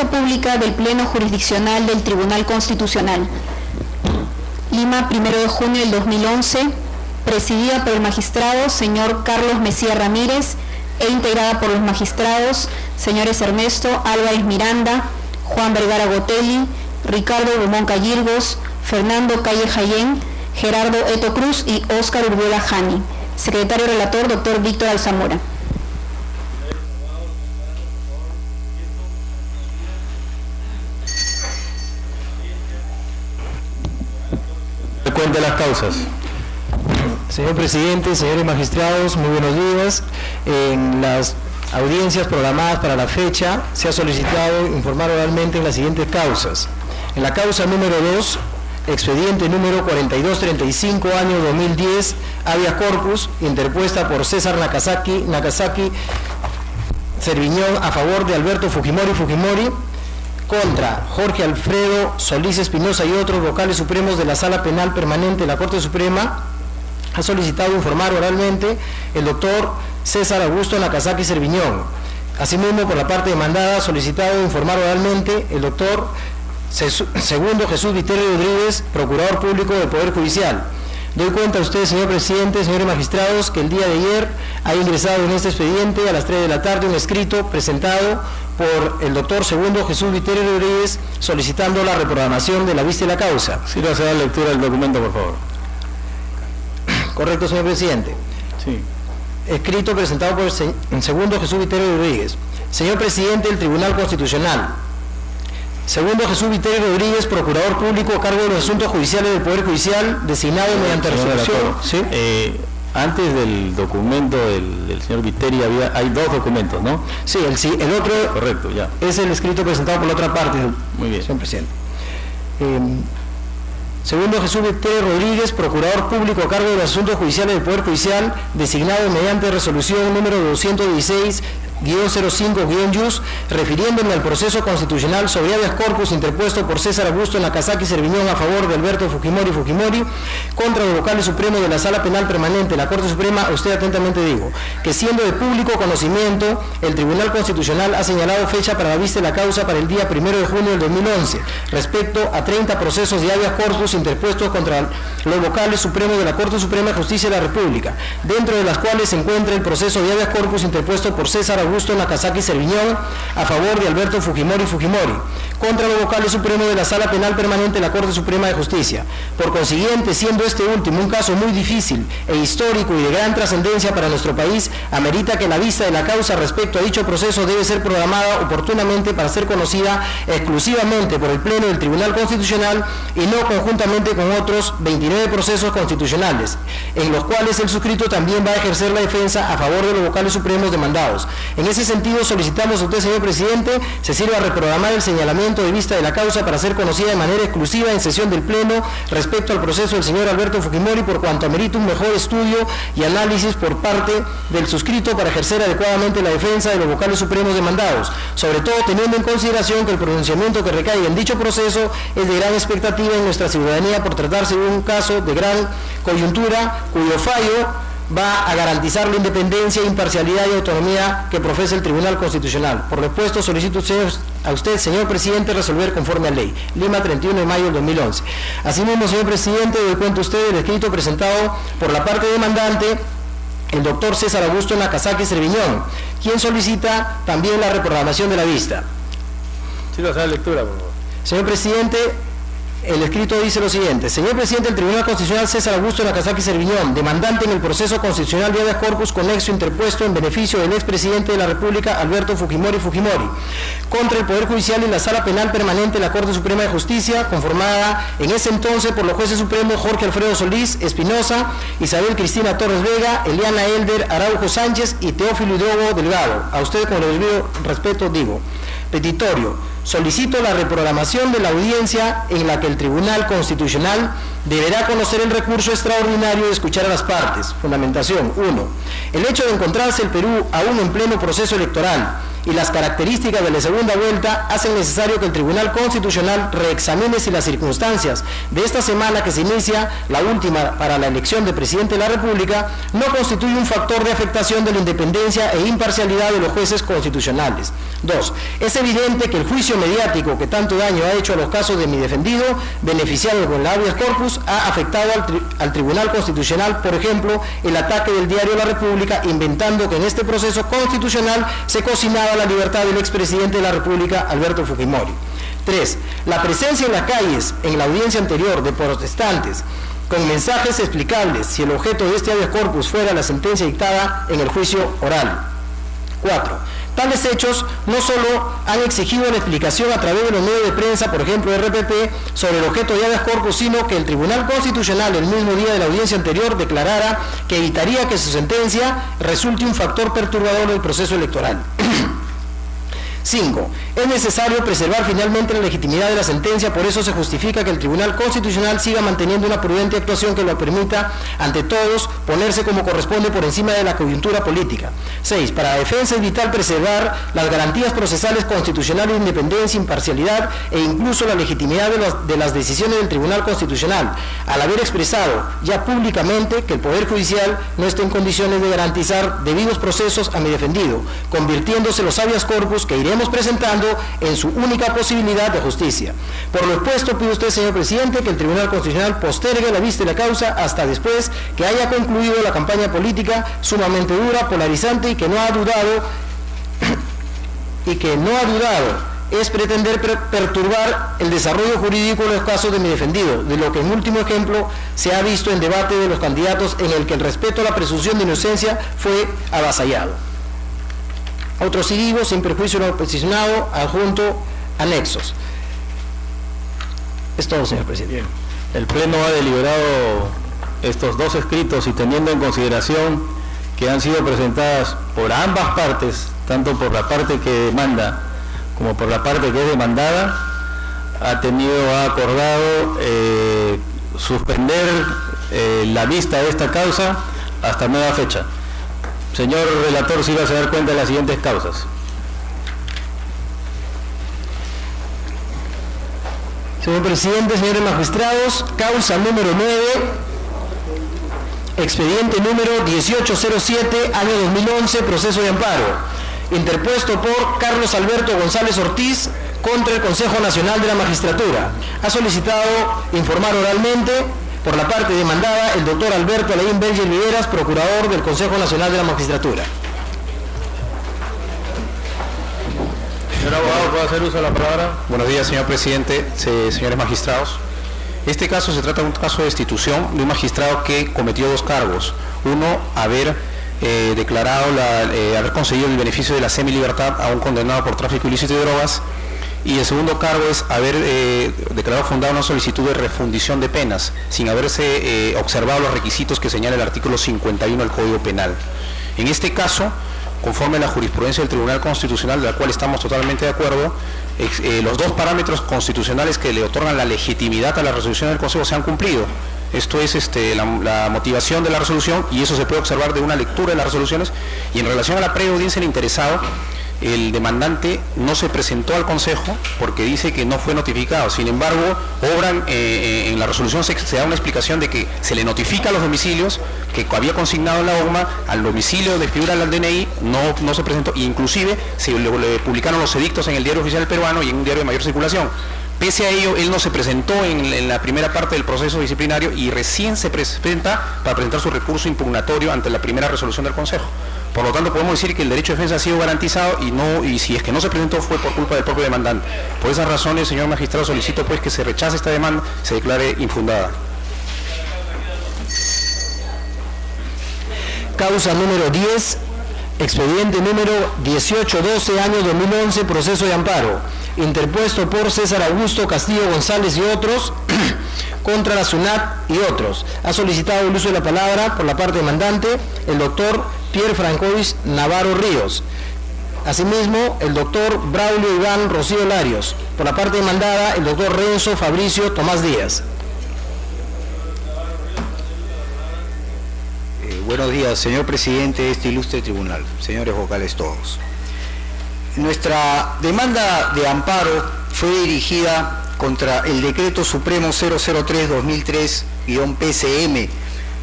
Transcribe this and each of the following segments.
Pública del Pleno Jurisdiccional del Tribunal Constitucional. Lima, 1 de junio del 2011, presidida por el magistrado señor Carlos Mesía Ramírez e integrada por los magistrados señores Ernesto Álvarez Miranda, Juan Vergara Gotelli, Ricardo Dumont Callirgos, Fernando Calle Jayén, Gerardo Eto Cruz y Óscar Urbiola Jani. Secretario relator, doctor Víctor Alzamora. Cuente las causas. Señor presidente, señores magistrados, muy buenos días. En las audiencias programadas para la fecha se ha solicitado informar oralmente en las siguientes causas. En la causa número 2, expediente número 4235, año 2010, habeas corpus, interpuesta por César Nakazaki, Nakazaki Cerviñón a favor de Alberto Fujimori Fujimori, contra Jorge Alfredo Solís Espinosa y otros vocales supremos de la Sala Penal Permanente de la Corte Suprema, ha solicitado informar oralmente el doctor César Augusto Nakazaki Cerviñón. Asimismo, por la parte demandada, ha solicitado informar oralmente el doctor Segundo Jesús Viterio Rodríguez, Procurador Público del Poder Judicial. Doy cuenta a usted, señor presidente, señores magistrados, que el día de ayer ha ingresado en este expediente a las 3 de la tarde un escrito presentado por el doctor Segundo Jesús Viterio Rodríguez solicitando la reprogramación de la vista y la causa. Si no se da lectura del documento, por favor. Correcto, señor presidente. Sí. Escrito presentado por el Segundo Jesús Viterio Rodríguez. Señor presidente del Tribunal Constitucional, Segundo Jesús Viterio Rodríguez, Procurador Público a cargo de los asuntos judiciales del Poder Judicial, designado mediante resolución. ¿Sí? Eh, antes del documento del, señor Viteri había, hay dos documentos, ¿no? Sí, el, el otro Correcto, ya. es el escrito presentado por la otra parte. Muy bien. Señor presidente. Eh, segundo Jesús Viterio Rodríguez, Procurador Público a cargo de los asuntos judiciales del Poder Judicial, designado mediante resolución número 216 05-YUS, refiriéndome al proceso constitucional sobre habeas corpus interpuesto por César Augusto Nakazaki Serviñón a favor de Alberto Fujimori Fujimori contra los vocales supremos de la Sala Penal Permanente, la Corte Suprema, usted atentamente digo, que siendo de público conocimiento, el Tribunal Constitucional ha señalado fecha para la vista de la causa para el día 1 de junio del 2011, respecto a 30 procesos de habeas corpus interpuestos contra los vocales supremos de la Corte Suprema de Justicia de la República, dentro de las cuales se encuentra el proceso de habeas corpus interpuesto por César Augusto Augusto Nakazaki Serviñón a favor de Alberto Fujimori Fujimori, contra los vocales supremos de la Sala Penal Permanente de la Corte Suprema de Justicia. Por consiguiente, siendo este último un caso muy difícil e histórico y de gran trascendencia para nuestro país, amerita que la vista de la causa respecto a dicho proceso debe ser programada oportunamente para ser conocida exclusivamente por el Pleno del Tribunal Constitucional y no conjuntamente con otros 29 procesos constitucionales, en los cuales el suscrito también va a ejercer la defensa a favor de los vocales supremos demandados. Ese sentido, solicitamos a usted, señor presidente, se sirva a reprogramar el señalamiento de vista de la causa para ser conocida de manera exclusiva en sesión del Pleno respecto al proceso del señor Alberto Fujimori por cuanto amerita un mejor estudio y análisis por parte del suscrito para ejercer adecuadamente la defensa de los vocales supremos demandados, sobre todo teniendo en consideración que el pronunciamiento que recae en dicho proceso es de gran expectativa en nuestra ciudadanía por tratarse de un caso de gran coyuntura cuyo fallo va a garantizar la independencia, imparcialidad y autonomía que profesa el Tribunal Constitucional. Por repuesto, solicito a usted, señor presidente, resolver conforme a ley. Lima, 31 de mayo del 2011. Asimismo, señor presidente, doy cuenta usted del escrito presentado por la parte demandante, el doctor César Augusto Nakazaki Serviñón, quien solicita también la reprogramación de la vista. Sí, la lectura, por favor. Señor presidente, el escrito dice lo siguiente, señor presidente del Tribunal Constitucional César Augusto Nakazaki Serviñón, demandante en el proceso constitucional de habeas corpus conexo interpuesto en beneficio del expresidente de la República Alberto Fujimori Fujimori, contra el Poder Judicial y la Sala Penal Permanente de la Corte Suprema de Justicia, conformada en ese entonces por los jueces supremos Jorge Alfredo Solís Espinosa, Isabel Cristina Torres Vega, Eliana Elder Araujo Sánchez y Teófilo Hidrogo Delgado. A usted con el debido respeto digo. Petitorio. Solicito la reprogramación de la audiencia en la que el Tribunal Constitucional deberá conocer el recurso extraordinario de escuchar a las partes. Fundamentación. 1. El hecho de encontrarse el Perú aún en pleno proceso electoral y las características de la segunda vuelta hacen necesario que el Tribunal Constitucional reexamine si las circunstancias de esta semana que se inicia, la última para la elección de presidente de la República, no constituye un factor de afectación de la independencia e imparcialidad de los jueces constitucionales. Dos, es evidente que el juicio mediático que tanto daño ha hecho a los casos de mi defendido, beneficiado con la habeas corpus, ha afectado al, al Tribunal Constitucional, por ejemplo, el ataque del diario La República, inventando que en este proceso constitucional se cocinaba la libertad del expresidente de la República, Alberto Fujimori. Tres, la presencia en las calles, en la audiencia anterior, de protestantes, con mensajes explicables si el objeto de este habeas corpus fuera la sentencia dictada en el juicio oral. Cuatro, Tales hechos no solo han exigido la explicación a través de los medios de prensa, por ejemplo RPP, sobre el objeto de habeas corpus, sino que el Tribunal Constitucional el mismo día de la audiencia anterior declarara que evitaría que su sentencia resulte un factor perturbador del proceso electoral. 5. Es necesario preservar finalmente la legitimidad de la sentencia, por eso se justifica que el Tribunal Constitucional siga manteniendo una prudente actuación que lo permita, ante todos, ponerse como corresponde por encima de la coyuntura política. 6. Para la defensa es vital preservar las garantías procesales constitucionales de independencia, imparcialidad e incluso la legitimidad de las, de las decisiones del Tribunal Constitucional, al haber expresado ya públicamente que el Poder Judicial no está en condiciones de garantizar debidos procesos a mi defendido, convirtiéndose los habeas corpus que iremos presentando en su única posibilidad de justicia. Por lo expuesto, pide usted, señor presidente, que el Tribunal Constitucional postergue la vista de la causa hasta después que haya concluido la campaña política sumamente dura, polarizante y que no ha dudado y que no ha dudado es pretender per perturbar el desarrollo jurídico de los casos de mi defendido, de lo que en último ejemplo se ha visto en debate de los candidatos en el que el respeto a la presunción de inocencia fue avasallado. Otro cívico sin perjuicio no posicionado, adjunto, anexos. Es todo, señor presidente. El Pleno ha deliberado estos dos escritos y teniendo en consideración que han sido presentadas por ambas partes, tanto por la parte que demanda como por la parte que es demandada, ha tenido, ha acordado eh, suspender eh, la vista de esta causa hasta nueva fecha. Señor relator, si va a dar cuenta de las siguientes causas. Señor presidente, señores magistrados, causa número 9, expediente número 1807, año 2011, proceso de amparo, interpuesto por Carlos Alberto González Ortiz contra el Consejo Nacional de la Magistratura. Ha solicitado informar oralmente por la parte demandada el doctor Alberto Alain Belger Viveras, procurador del Consejo Nacional de la Magistratura. Señor abogado, ¿puedo hacer uso de la palabra? Buenos días, señor presidente, se- señores magistrados. Este caso se trata de un caso de destitución de un magistrado que cometió dos cargos. Uno, haber eh, declarado, la- eh, haber conseguido el beneficio de la semilibertad a un condenado por tráfico ilícito de drogas. Y el segundo cargo es haber eh, declarado fundada una solicitud de refundición de penas, sin haberse eh, observado los requisitos que señala el artículo 51 del Código Penal. En este caso, conforme a la jurisprudencia del Tribunal Constitucional, de la cual estamos totalmente de acuerdo, eh, los dos parámetros constitucionales que le otorgan la legitimidad a la resolución del Consejo se han cumplido. Esto es este, la, la motivación de la resolución y eso se puede observar de una lectura de las resoluciones. Y en relación a la preaudiencia del interesado, el demandante no se presentó al Consejo porque dice que no fue notificado. Sin embargo, obran, eh, eh, en la resolución se, da una explicación de que se le notifica a los domicilios que había consignado la OGMA al domicilio de figura del DNI, no, no se presentó, inclusive se le publicaron los edictos en el diario oficial peruano y en un diario de mayor circulación. Pese a ello, él no se presentó en, la primera parte del proceso disciplinario y recién se presenta para presentar su recurso impugnatorio ante la primera resolución del Consejo. Por lo tanto, podemos decir que el derecho de defensa ha sido garantizado y no y si es que no se presentó fue por culpa del propio demandante. Por esas razones, señor magistrado, solicito pues que se rechace esta demanda, se declare infundada. Causa número 10, expediente número 1812, año 2011, proceso de amparo, interpuesto por César Augusto Castillo González y otros, contra la SUNAT y otros. Ha solicitado el uso de la palabra por la parte demandante el doctor Pierre Francois Navarro Ríos. Asimismo, el doctor Braulio Iván Rocío Larios. Por la parte demandada, el doctor Renzo Fabricio Tomás Díaz. Eh, buenos días, señor presidente de este ilustre tribunal, señores vocales todos. Nuestra demanda de amparo fue dirigida contra el Decreto Supremo 003-2003-PCM,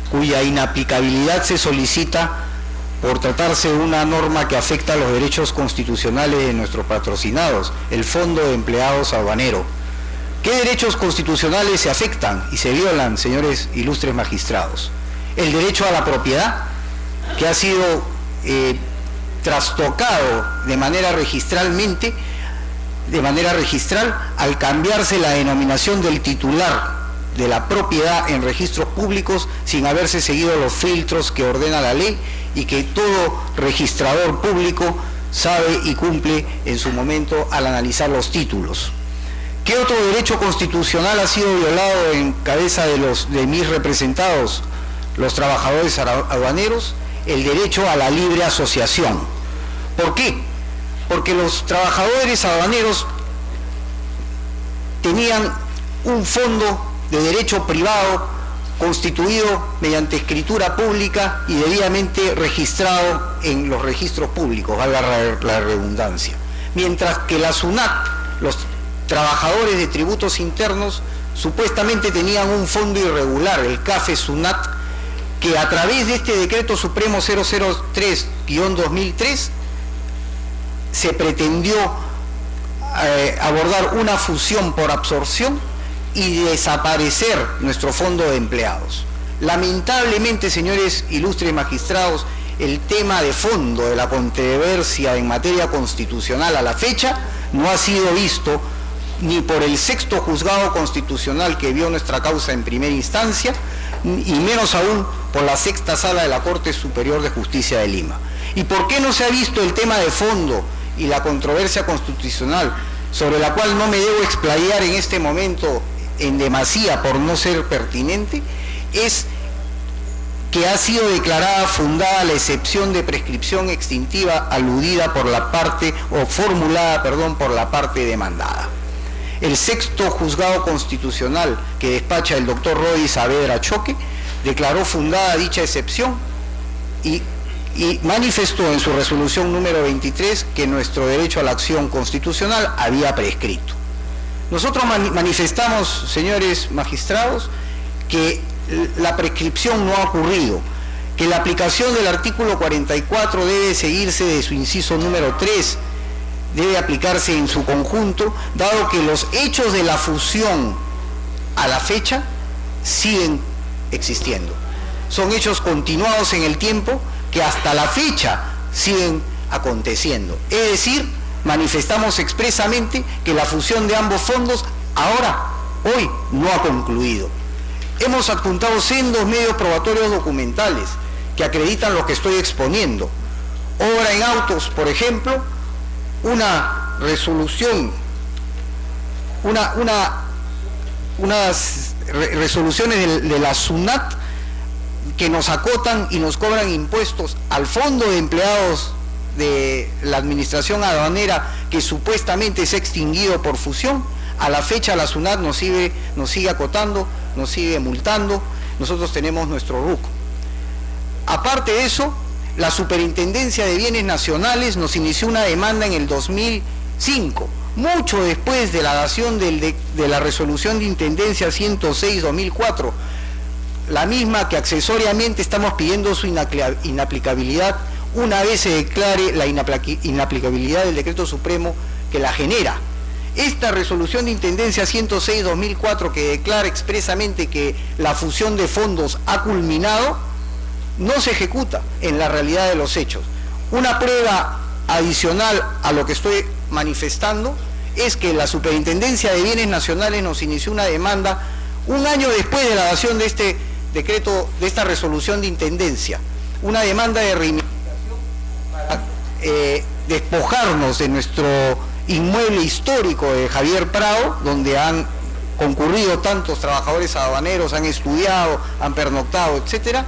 cuya inaplicabilidad se solicita por tratarse de una norma que afecta a los derechos constitucionales de nuestros patrocinados, el Fondo de Empleados Aduanero. ¿Qué derechos constitucionales se afectan y se violan, señores ilustres magistrados? El derecho a la propiedad, que ha sido eh, trastocado de manera registralmente, de manera registral, al cambiarse la denominación del titular de la propiedad en registros públicos sin haberse seguido los filtros que ordena la ley y que todo registrador público sabe y cumple en su momento al analizar los títulos. ¿Qué otro derecho constitucional ha sido violado en cabeza de, de mis representados, los trabajadores aduaneros? El derecho a la libre asociación. ¿Por qué? Porque los trabajadores aduaneros tenían un fondo de derecho privado constituido mediante escritura pública y debidamente registrado en los registros públicos, valga la redundancia. Mientras que la SUNAT, los trabajadores de tributos internos, supuestamente tenían un fondo irregular, el CAFE SUNAT, que a través de este decreto supremo 003-2003 se pretendió eh, abordar una fusión por absorción y desaparecer nuestro fondo de empleados. Lamentablemente, señores ilustres magistrados, el tema de fondo de la controversia en materia constitucional a la fecha no ha sido visto ni por el sexto juzgado constitucional que vio nuestra causa en primera instancia, y menos aún por la sexta sala de la Corte Superior de Justicia de Lima. ¿Y por qué no se ha visto el tema de fondo y la controversia constitucional, sobre la cual no me debo explayar en este momento en demasía por no ser pertinente es que ha sido declarada fundada la excepción de prescripción extintiva aludida por la parte o formulada, perdón, por la parte demandada. El sexto juzgado constitucional que despacha el doctor Roy Saavedra Choque declaró fundada dicha excepción y, manifestó en su resolución número 23 que nuestro derecho a la acción constitucional había prescrito. Nosotros manifestamos, señores magistrados, que la prescripción no ha ocurrido, que la aplicación del artículo 44 debe seguirse de su inciso número 3, debe aplicarse en su conjunto, dado que los hechos de la fusión a la fecha siguen existiendo. Son hechos continuados en el tiempo que hasta la fecha siguen aconteciendo. Es decir, manifestamos expresamente que la fusión de ambos fondos ahora, hoy, no ha concluido. Hemos adjuntado sendos medios probatorios documentales que acreditan lo que estoy exponiendo. Obra en autos, por ejemplo, una resolución, una, una, unas resoluciones de la SUNAT que nos acotan y nos cobran impuestos al Fondo de Empleados de la administración aduanera que supuestamente ha extinguido por fusión, a la fecha la SUNAT nos sigue, nos sigue acotando, nos sigue multando, nosotros tenemos nuestro RUC. Aparte de eso, la Superintendencia de Bienes Nacionales nos inició una demanda en el 2005, mucho después de la dación de, de la resolución de Intendencia 106-2004, la misma que accesoriamente estamos pidiendo su inaplicabilidad una vez se declare la inaplicabilidad del decreto supremo que la genera. Esta resolución de Intendencia 106-2004 que declara expresamente que la fusión de fondos ha culminado, no se ejecuta en la realidad de los hechos. Una prueba adicional a lo que estoy manifestando es que la Superintendencia de Bienes Nacionales nos inició una demanda un año después de la dación de este decreto, de esta resolución de Intendencia, una demanda de eh, despojarnos de nuestro inmueble histórico de Javier Prado, donde han concurrido tantos trabajadores aduaneros, han estudiado, han pernoctado, etcétera,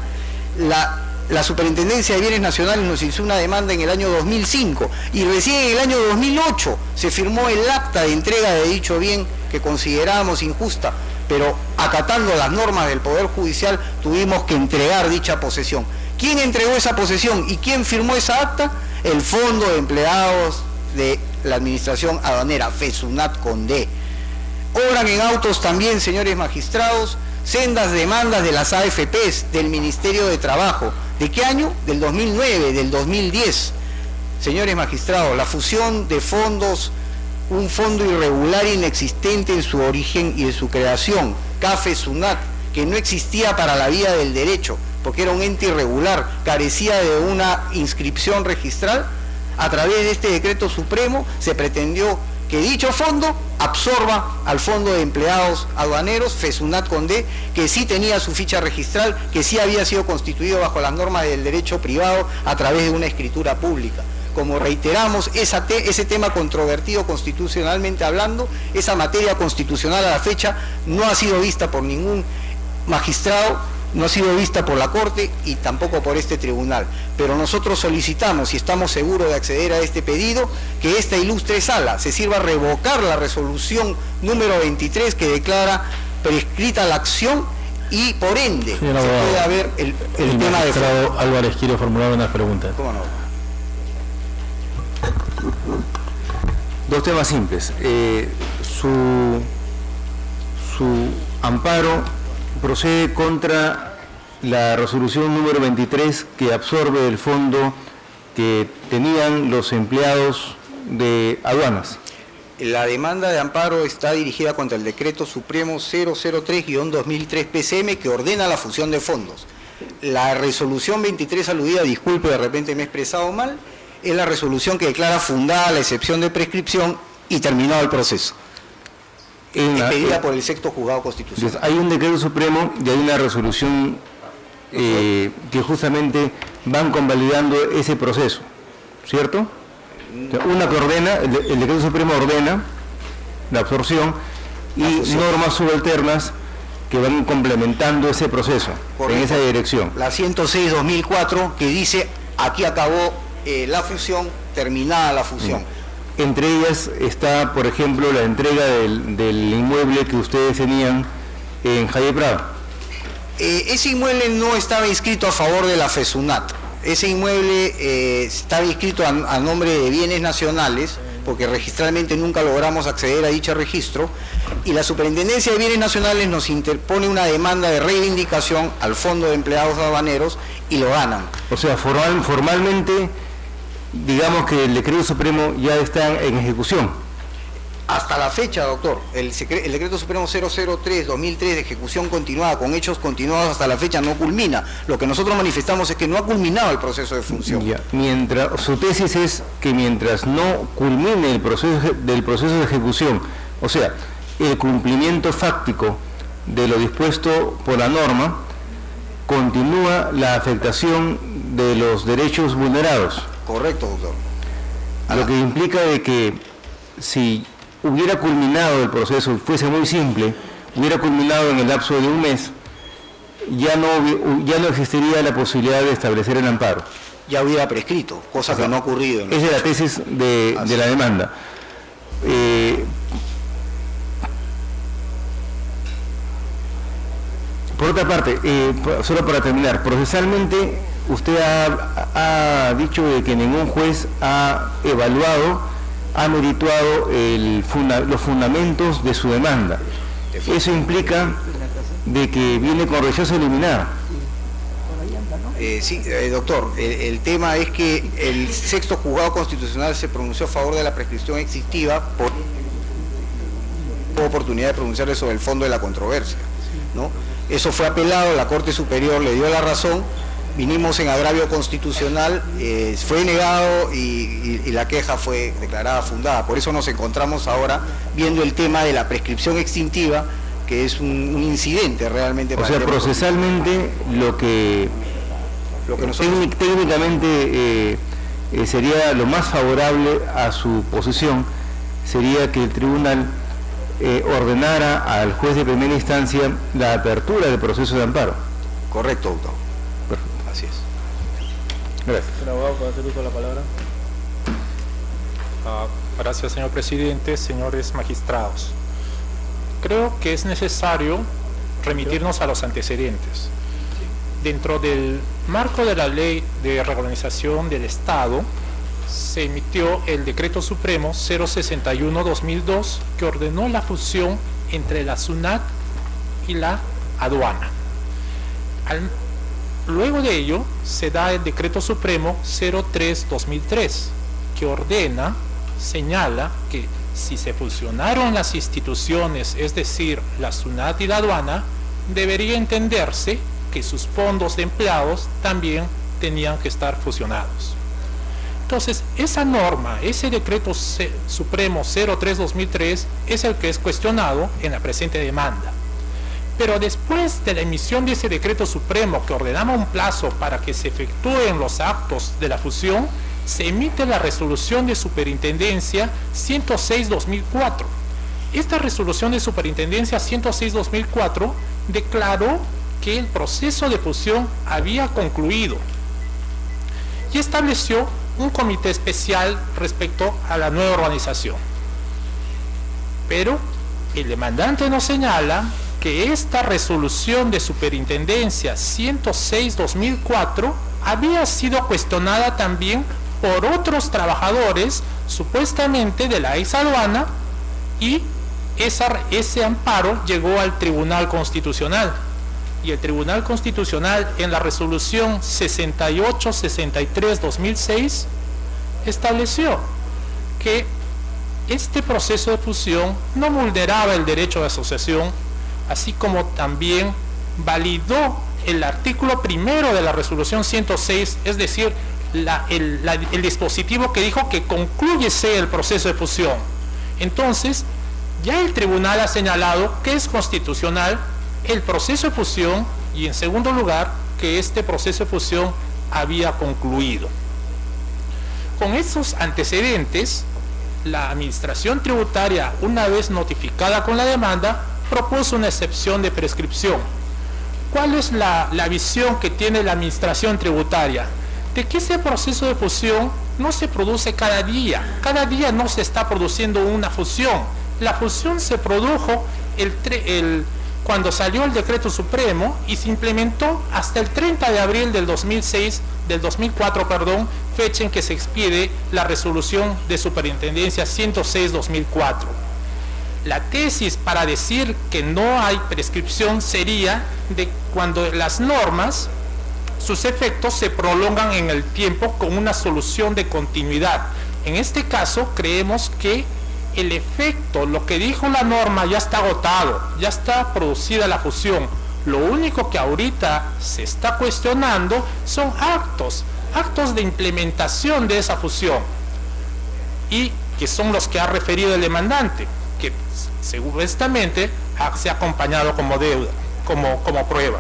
la, Superintendencia de Bienes Nacionales nos hizo una demanda en el año 2005 y recién en el año 2008 se firmó el acta de entrega de dicho bien que considerábamos injusta, pero acatando las normas del Poder Judicial tuvimos que entregar dicha posesión. ¿Quién entregó esa posesión y quién firmó esa acta? el Fondo de Empleados de la administración aduanera, FESUNAT con D. Obran en autos también, señores magistrados, sendas demandas de las AFPs, del Ministerio de Trabajo. ¿De qué año? Del 2009, del 2010. Señores magistrados, la fusión de fondos, un fondo irregular inexistente en su origen y en su creación, CAFE SUNAT, que no existía para la vía del derecho, porque era un ente irregular, carecía de una inscripción registral, a través de este decreto supremo se pretendió que dicho fondo absorba al Fondo de Empleados Aduaneros, FESUNAT D, que sí tenía su ficha registral, que sí había sido constituido bajo las normas del derecho privado a través de una escritura pública. Como reiteramos, ese tema controvertido constitucionalmente hablando, esa materia constitucional a la fecha no ha sido vista por ningún magistrado no ha sido vista por la Corte y tampoco por este tribunal. Pero nosotros solicitamos y estamos seguros de acceder a este pedido, que esta ilustre sala se sirva a revocar la resolución número 23 que declara prescrita la acción y por ende se puede haber el, tema de... Álvarez quiere formular una pregunta. ¿Cómo no? Dos temas simples. Eh, su, su amparo procede contra la resolución número 23 que absorbe el fondo que tenían los empleados de aduanas. La demanda de amparo está dirigida contra el decreto supremo 003-2003 PCM que ordena la fusión de fondos. La resolución 23 aludida, disculpe, de repente me he expresado mal, es la resolución que declara fundada la excepción de prescripción y terminado el proceso pedida por el sexto juzgado constitucional. Hay un decreto supremo y hay una resolución eh, que justamente van convalidando ese proceso, ¿cierto? Una que ordena, el, decreto supremo ordena la absorción y normas subalternas que van complementando ese proceso en esa dirección. La 106-2004 que dice aquí acabó eh, la fusión, terminada la fusión. Entre ellas está, por ejemplo, la entrega del, inmueble que ustedes tenían en Jaime Prado. Eh, ese inmueble no estaba inscrito a favor de la FESUNAT. Ese inmueble eh, estaba inscrito a, nombre de bienes nacionales, porque registralmente nunca logramos acceder a dicho registro, y la Superintendencia de Bienes Nacionales nos interpone una demanda de reivindicación al Fondo de Empleados Habaneros y lo ganan. O sea, formal, formalmente digamos que el decreto supremo ya está en ejecución. Hasta la fecha, doctor, el, decreto supremo 003-2003 de ejecución continuada, con hechos continuados hasta la fecha, no culmina. Lo que nosotros manifestamos es que no ha culminado el proceso de función. Mientras, su tesis es que mientras no culmine el proceso del proceso de ejecución, o sea, el cumplimiento fáctico de lo dispuesto por la norma, continúa la afectación de los derechos vulnerados. Correcto, doctor. Lo que implica de que si hubiera culminado el proceso, fuese muy simple, hubiera culminado en el lapso de un mes, ya no, ya no existiría la posibilidad de establecer el amparo. Ya hubiera prescrito, cosa que no ha ocurrido. Esa es la tesis de, la demanda. Eh, por otra parte, eh, solo para terminar, procesalmente usted ha, dicho de que ningún juez ha evaluado, ha merituado los fundamentos de su demanda. Eso implica de que viene con rechazo eliminado. Eh, sí, eh, doctor, el, tema es que el sexto juzgado constitucional se pronunció a favor de la prescripción existiva por oportunidad de pronunciarle sobre el fondo de la controversia. ¿no? Eso fue apelado, la Corte Superior le dio la razón vinimos en agravio constitucional, eh, fue negado y, la queja fue declarada fundada. Por eso nos encontramos ahora viendo el tema de la prescripción extintiva, que es un, incidente realmente. O sea, procesalmente lo que, lo que técnicamente eh, eh, sería lo más favorable a su posición sería que el tribunal ordenara al juez de primera instancia la apertura del proceso de amparo. Correcto, doctor. Así es. Gracias. El abogado puede hacer uso de la palabra. Ah, gracias, señor presidente, señores magistrados. Creo que es necesario remitirnos a los antecedentes. Dentro del marco de la ley de reorganización del Estado, se emitió el Decreto Supremo 061-2002 que ordenó la fusión entre la SUNAT y la aduana. Luego de ello se da el Decreto Supremo 03-2003 que ordena, señala que si se fusionaron las instituciones, es decir, la SUNAT y la aduana, debería entenderse que sus fondos de empleados también tenían que estar fusionados. Entonces, esa norma, ese decreto supremo 03-2003 es el que es cuestionado en la presente demanda. Pero después de la emisión de ese decreto supremo que ordenaba un plazo para que se efectúen los actos de la fusión, se emite la resolución de superintendencia 106-2004. Esta resolución de superintendencia 106-2004 declaró que el proceso de fusión había concluido y estableció un comité especial respecto a la nueva organización. Pero el demandante nos señala que esta resolución de superintendencia 106-2004 había sido cuestionada también por otros trabajadores supuestamente de la ex aduana y ese amparo llegó al Tribunal Constitucional. Y el Tribunal Constitucional en la resolución 68-63-2006 estableció que este proceso de fusión no vulneraba el derecho de asociación, así como también validó el artículo primero de la resolución 106, es decir, el dispositivo que dijo que concluyese el proceso de fusión. Entonces, ya el tribunal ha señalado que es constitucional el proceso de fusión y en segundo lugar que este proceso de fusión había concluido. Con esos antecedentes, la administración tributaria, una vez notificada con la demanda, propuso una excepción de prescripción. ¿Cuál es la, la visión que tiene la administración tributaria? De que ese proceso de fusión no se produce cada día. Cada día no se está produciendo una fusión. La fusión se produjo el, el- cuando salió el decreto supremo y se implementó hasta el 30 de abril del 2006, del 2004, perdón, fecha en que se expide la resolución de superintendencia 106-2004. La tesis para decir que no hay prescripción sería de cuando las normas, sus efectos se prolongan en el tiempo con una solución de continuidad. En este caso, creemos que el efecto, lo que dijo la norma ya está agotado, ya está producida la fusión. Lo único que ahorita se está cuestionando son actos, actos de implementación de esa fusión y que son los que ha referido el demandante, que supuestamente ha- se ha acompañado como deuda, como, como prueba.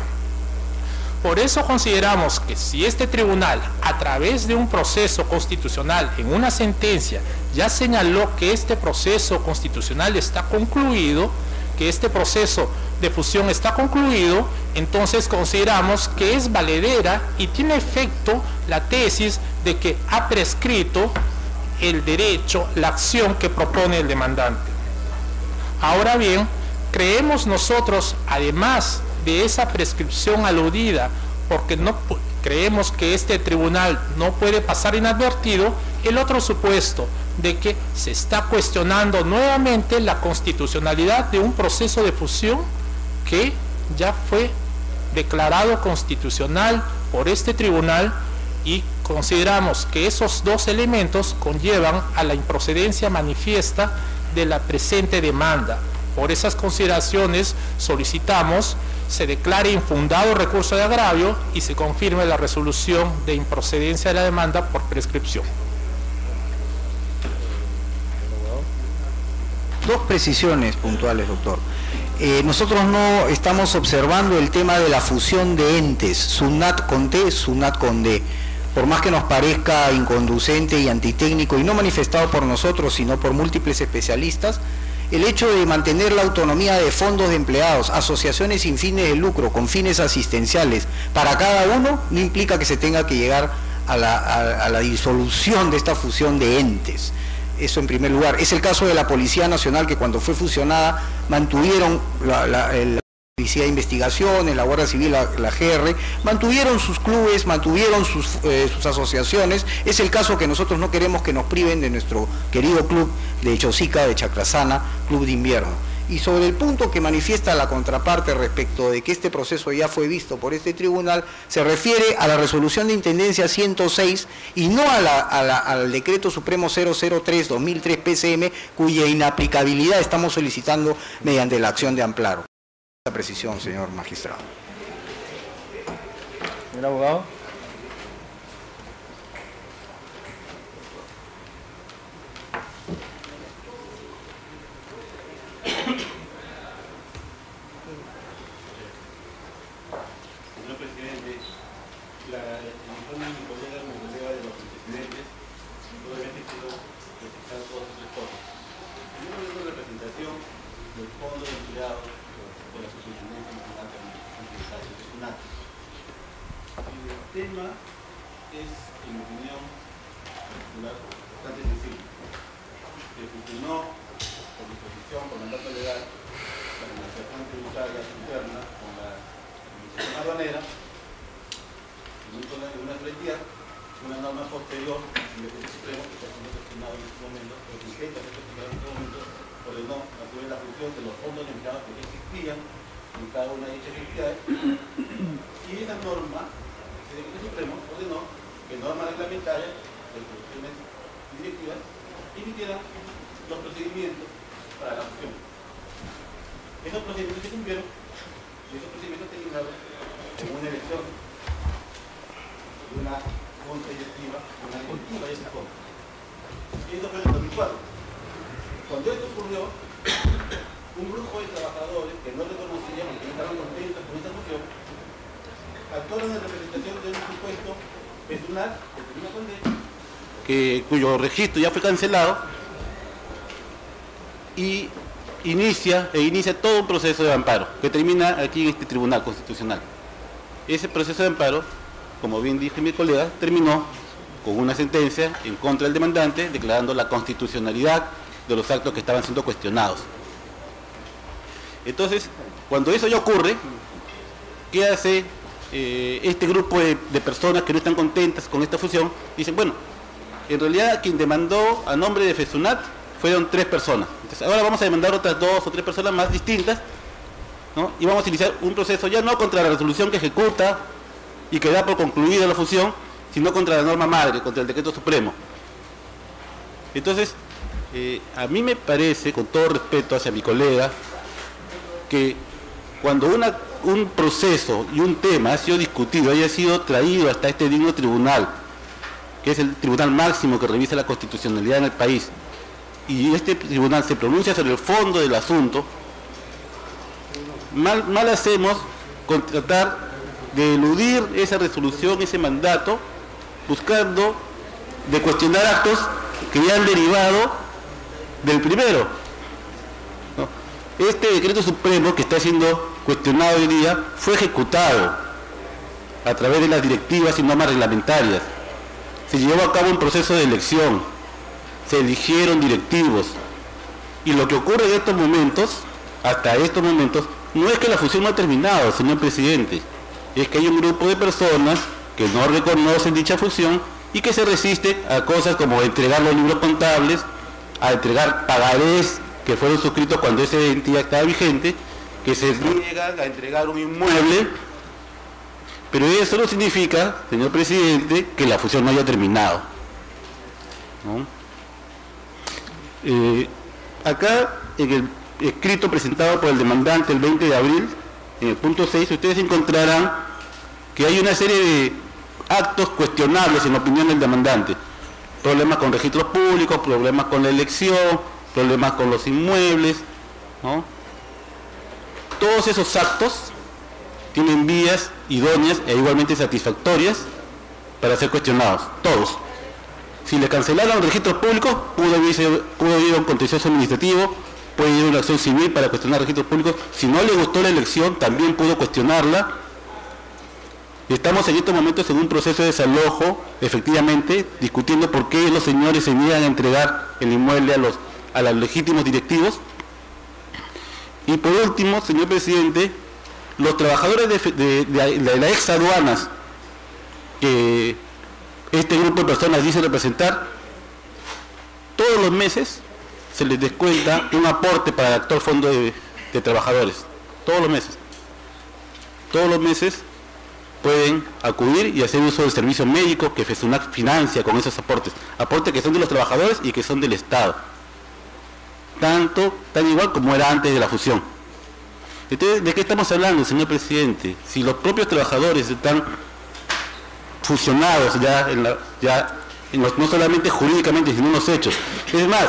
Por eso consideramos que si este tribunal, a través de un proceso constitucional, en una sentencia, ya señaló que este proceso constitucional está concluido, que este proceso de fusión está concluido, entonces consideramos que es valedera y tiene efecto la tesis de que ha prescrito el derecho, la acción que propone el demandante. Ahora bien, creemos nosotros, además de esa prescripción aludida, porque no creemos que este tribunal no puede pasar inadvertido, el otro supuesto de que se está cuestionando nuevamente la constitucionalidad de un proceso de fusión que ya fue declarado constitucional por este tribunal y consideramos que esos dos elementos conllevan a la improcedencia manifiesta de la presente demanda. Por esas consideraciones solicitamos se declare infundado recurso de agravio y se confirme la resolución de improcedencia de la demanda por prescripción. Dos precisiones puntuales, doctor. Eh, nosotros no estamos observando el tema de la fusión de entes, SUNAT con T, SUNAT con D. Por más que nos parezca inconducente y antitécnico y no manifestado por nosotros, sino por múltiples especialistas, el hecho de mantener la autonomía de fondos de empleados, asociaciones sin fines de lucro, con fines asistenciales, para cada uno, no implica que se tenga que llegar a la, disolución de esta fusión de entes. Eso en primer lugar. Es el caso de la Policía Nacional que cuando fue fusionada mantuvieron la- la- el, Policía de Investigaciones, la Guardia Civil, la, GR, mantuvieron sus clubes, mantuvieron sus, eh, sus asociaciones. Es el caso que nosotros no queremos que nos priven de nuestro querido club de Chosica, de Chacrasana, Club de Invierno. Y sobre el punto que manifiesta la contraparte respecto de que este proceso ya fue visto por este tribunal, se refiere a la resolución de Intendencia 106 y no a la- a la- al decreto supremo 003-2003 PCM, cuya inaplicabilidad estamos solicitando mediante la acción de amplaro. Esa precisión, señor magistrado. Señor abogado. Señor presidente, la, el informe de mi colega me colega de los antecedentes, obviamente quiero precisar todas estas cosas. Primero es una representación del fondo de empleados de la Superintendencia Nacional de Ambientales, que es un acto. El tema es, en mi opinión, particular, bastante sencillo. Se funcionó por disposición, por mandato legal, la administración tributaria interna con la administración aduanera, en un- en una solemnidad, una posterior del supremo que está siendo gestionado en este momento, o que intenta ser en este momento, ordenó a través la función de los fondos empleados que existían en cada una de dichas entidades, y esa norma, ese decreto supremo, ordenó que normas reglamentarias, resoluciones y directivas, emitieran los procedimientos para la fusión. Esos procedimientos se cumplieron y esos procedimientos terminaron en una elección de una junta directiva, una directiva de ese fondo. Esto fue en el 2004. Cuando esto ocurrió, un grupo de trabajadores que no reconocían, que no estaban contentos con esta fusión, actuaron en representación de un supuesto personal que tenía condena, que, cuyo registro ya fue cancelado y inicia e inicia todo un proceso de amparo que termina aquí en este Tribunal Constitucional. Ese proceso de amparo, como bien dije mi colega, terminó con una sentencia en contra del demandante declarando la constitucionalidad de los actos que estaban siendo cuestionados. Entonces, cuando eso ya ocurre, ¿qué hace eh, este grupo de, de personas que no están contentas con esta fusión? Dicen, bueno, en realidad quien demandó a nombre de FESUNAT fueron tres personas. Entonces ahora vamos a demandar otras dos o tres personas más distintas, ¿no? Y vamos a iniciar un proceso ya no contra la resolución que ejecuta y que da por concluida la fusión, sino contra la norma madre, contra el decreto supremo. Entonces, eh, a mí me parece, con todo respeto hacia mi colega, que cuando un proceso y un tema ha sido discutido, haya sido traído hasta este digno tribunal, que es el tribunal máximo que revisa la constitucionalidad en el país, y este tribunal se pronuncia sobre el fondo del asunto, mal, hacemos con tratar de eludir esa resolución, ese mandato, buscando de cuestionar actos que ya han derivado del primero. Este decreto supremo que está siendo cuestionado hoy día fue ejecutado a través de las directivas y normas reglamentarias. Se llevó a cabo un proceso de elección, se eligieron directivos. Y lo que ocurre en estos momentos, hasta estos momentos, no es que la fusión no ha terminado, señor presidente. Es que hay un grupo de personas que no reconocen dicha fusión y que se resiste a cosas como entregar los libros contables, a entregar pagarés que fueron suscritos cuando esa entidad estaba vigente, que se niegan a entregar un inmueble, pero eso no significa, señor presidente, que la fusión no haya terminado. Eh, acá, en el escrito presentado por el demandante el 20 de abril, en el punto 6, ustedes encontrarán que hay una serie de actos cuestionables en opinión del demandante. Problemas con registros públicos, problemas con la elección, problemas con los inmuebles. Todos esos actos tienen vías idóneas e igualmente satisfactorias para ser cuestionados, todos. Si le cancelaron registros públicos, pudo haber, pudo haber un contencioso administrativo, puede ir a una acción civil para cuestionar registros públicos. Si no le gustó la elección, también pudo cuestionarla. Estamos en estos momentos en un proceso de desalojo, efectivamente, discutiendo por qué los señores se niegan a entregar el inmueble a los, a los legítimos directivos. Y por último, señor presidente, los trabajadores de- de la ex aduanas que este grupo de personas dice representar, todos los meses se les descuenta un aporte para el actual fondo de, trabajadores. Todos los meses. Todos los meses pueden acudir y hacer uso del servicio médico que FESUNAC financia con esos aportes. Aportes que son de los trabajadores y que son del Estado. Tanto, tan igual como era antes de la fusión. Entonces, ¿de qué estamos hablando, señor presidente? Si los propios trabajadores están fusionados ya, ya en no solamente jurídicamente, sino en los hechos. Es más,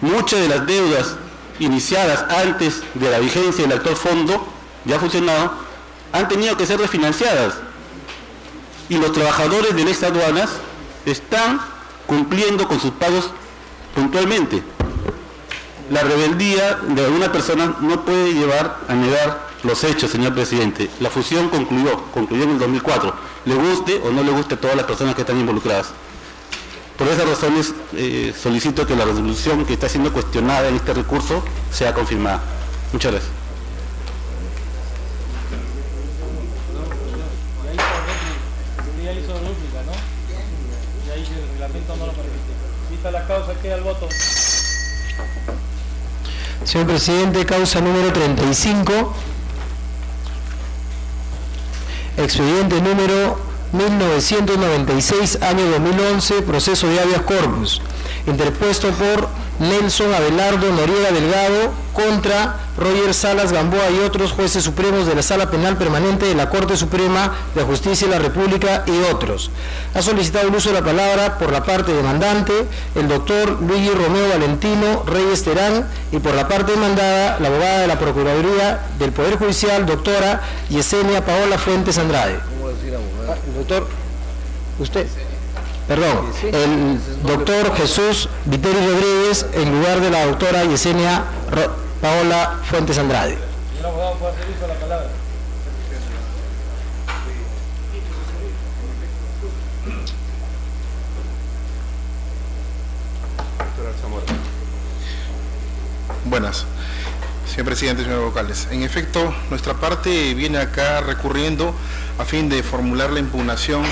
muchas de las deudas iniciadas antes de la vigencia del actual fondo, ya fusionado, han tenido que ser refinanciadas. Y los trabajadores de las aduanas están cumpliendo con sus pagos puntualmente. La rebeldía de alguna persona no puede llevar a negar los hechos, señor presidente. La fusión concluyó, concluyó en el 2004. Le guste o no le guste a todas las personas que están involucradas. Por esas razones eh, solicito que la resolución que está siendo cuestionada en este recurso sea confirmada. Muchas gracias. Señor presidente, causa número 35. Expediente número 1996, año 2011, proceso de habeas corpus, interpuesto por Nelson Abelardo Noriega Delgado contra Roger Salas Gamboa y otros jueces supremos de la Sala Penal Permanente de la Corte Suprema de Justicia de la República y otros. Ha solicitado el uso de la palabra por la parte demandante el doctor Luigi Romeo Valentino Reyes Terán y por la parte demandada la abogada de la Procuraduría del Poder Judicial, doctora Yesenia Paola Fuentes Andrade. Doctor, usted, perdón, el doctor Jesús Viteri Rodríguez en lugar de la doctora Yesenia Paola Fuentes Andrade. Buenas. Señor presidente, señores vocales. En efecto, nuestra parte viene acá recurriendo a fin de formular la impugnación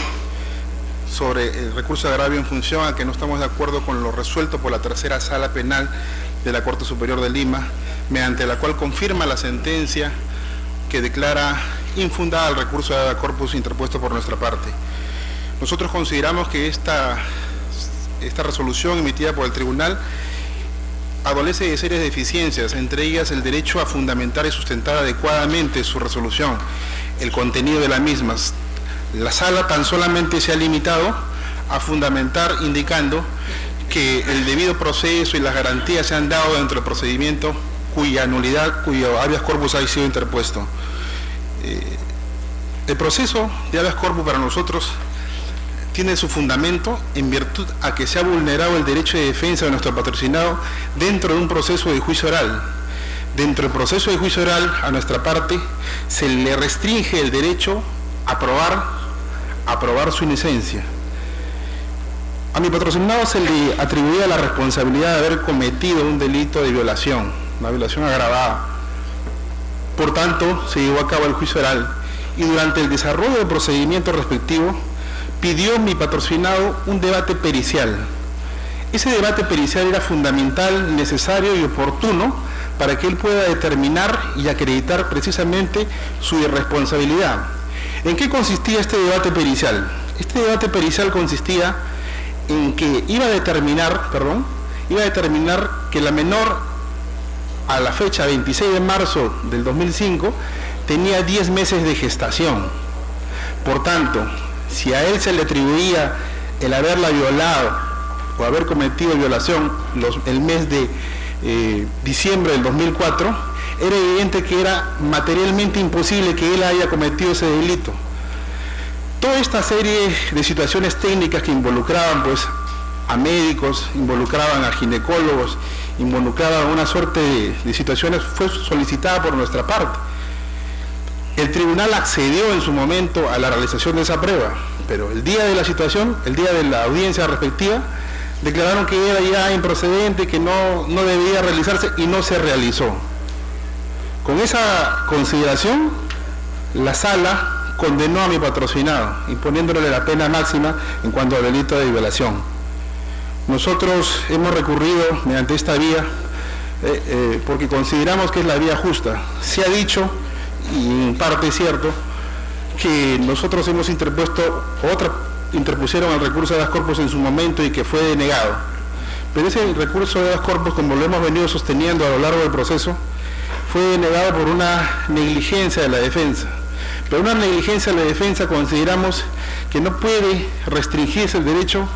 sobre el recurso de agravio en función a que no estamos de acuerdo con lo resuelto por la tercera sala penal de la Corte Superior de Lima, mediante la cual confirma la sentencia que declara infundada el recurso de corpus interpuesto por nuestra parte. Nosotros consideramos que esta, esta resolución emitida por el tribunal adolece de serias deficiencias, entre ellas el derecho a fundamentar y sustentar adecuadamente su resolución, el contenido de la misma. La sala tan solamente se ha limitado a fundamentar indicando que el debido proceso y las garantías se han dado dentro del procedimiento cuya nulidad, cuyo habeas corpus ha sido interpuesto. Eh, el proceso de habeas corpus para nosotros tiene su fundamento en virtud a que se ha vulnerado el derecho de defensa de nuestro patrocinado dentro de un proceso de juicio oral. Dentro del proceso de juicio oral, a nuestra parte, se le restringe el derecho a probar, a probar su inocencia. A mi patrocinado se le atribuía la responsabilidad de haber cometido un delito de violación, una violación agravada. Por tanto, se llevó a cabo el juicio oral y durante el desarrollo del procedimiento respectivo pidió mi patrocinado un debate pericial. Ese debate pericial era fundamental, necesario y oportuno para que él pueda determinar y acreditar precisamente su irresponsabilidad. ¿En qué consistía este debate pericial? Este debate pericial consistía en que iba a determinar, perdón, iba a determinar que la menor a la fecha 26 de marzo del 2005 tenía 10 meses de gestación. Por tanto, si a él se le atribuía el haberla violado o haber cometido violación el mes de eh, diciembre del 2004, era evidente que era materialmente imposible que él haya cometido ese delito. Toda esta serie de situaciones técnicas que involucraban pues a médicos, involucraban a ginecólogos, involucraban una suerte de, de situaciones fue solicitada por nuestra parte. El tribunal accedió en su momento a la realización de esa prueba, pero el día de la situación, el día de la audiencia respectiva, declararon que era ya improcedente, que no, no debía realizarse y no se realizó. Con esa consideración, La sala condenó a mi patrocinado, imponiéndole la pena máxima en cuanto al delito de violación. Nosotros hemos recurrido mediante esta vía eh, eh, porque consideramos que es la vía justa. Se ha dicho, en parte cierto, que nosotros hemos interpuesto, otra, interpusieron el recurso de las corpus en su momento y que fue denegado. Pero ese recurso de las corpus, como lo hemos venido sosteniendo a lo largo del proceso, fue denegado por una negligencia de la defensa. Pero una negligencia de la defensa consideramos que no puede restringirse el derecho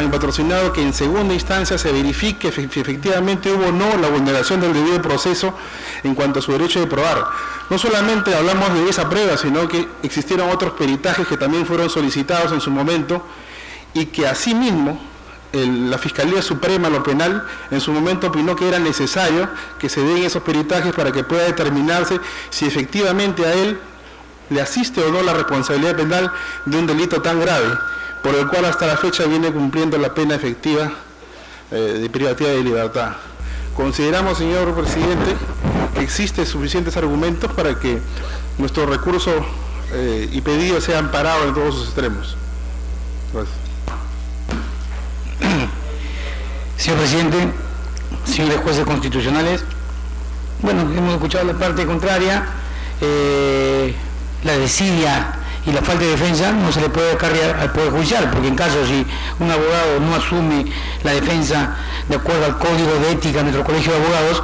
mi patrocinado que en segunda instancia se verifique si efectivamente hubo o no la vulneración del debido proceso en cuanto a su derecho de probar. No solamente hablamos de esa prueba, sino que existieron otros peritajes que también fueron solicitados en su momento y que asimismo la Fiscalía Suprema, lo penal, en su momento opinó que era necesario que se den esos peritajes para que pueda determinarse si efectivamente a él le asiste o no la responsabilidad penal de un delito tan grave por el cual hasta la fecha viene cumpliendo la pena efectiva eh, de privacidad de libertad. Consideramos, señor presidente, que existen suficientes argumentos para que nuestro recurso eh, y pedido sean parados en todos sus extremos. Gracias. Señor presidente, señores jueces constitucionales, bueno, hemos escuchado la parte contraria, eh, la desidia y la falta de defensa no se le puede cargar al Poder Judicial, porque en caso si un abogado no asume la defensa de acuerdo al código de ética de nuestro colegio de abogados,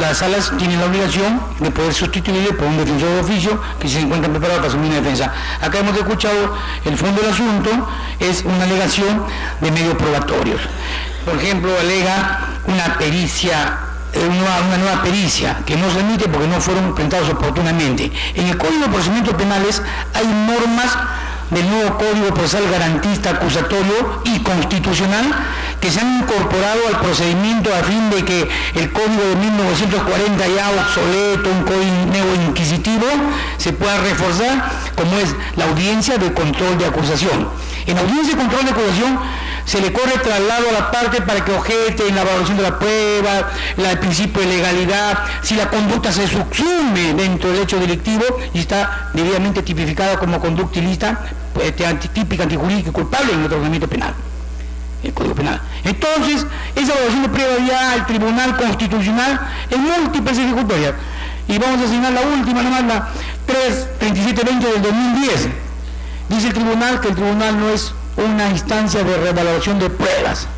las salas tienen la obligación de poder sustituirle por un defensor de oficio que se encuentra preparado para asumir una defensa. Acá hemos escuchado el fondo del asunto es una alegación de medios probatorios. Por ejemplo, alega una pericia una, nueva pericia que no se emite porque no fueron presentados oportunamente. En el Código de Procedimientos Penales hay normas del nuevo Código Procesal Garantista, Acusatorio y Constitucional que se han incorporado al procedimiento a fin de que el Código de 1940 ya obsoleto, un código inquisitivo, se pueda reforzar como es la audiencia de control de acusación. En audiencia de control de acusación se le corre traslado a la parte para que objete en la valoración de la prueba, el principio de legalidad, si la conducta se subsume dentro del hecho delictivo y está debidamente tipificada como conducta ilícita, pues, típica, antijurídica y culpable en el ordenamiento penal, el Código Penal. Entonces, esa valoración de prueba ya al Tribunal Constitucional en múltiples ejecutorias. Y vamos a asignar la última, nomás la 33720 del 2010. Dice el tribunal que el tribunal no es una instancia de revaloración de pruebas.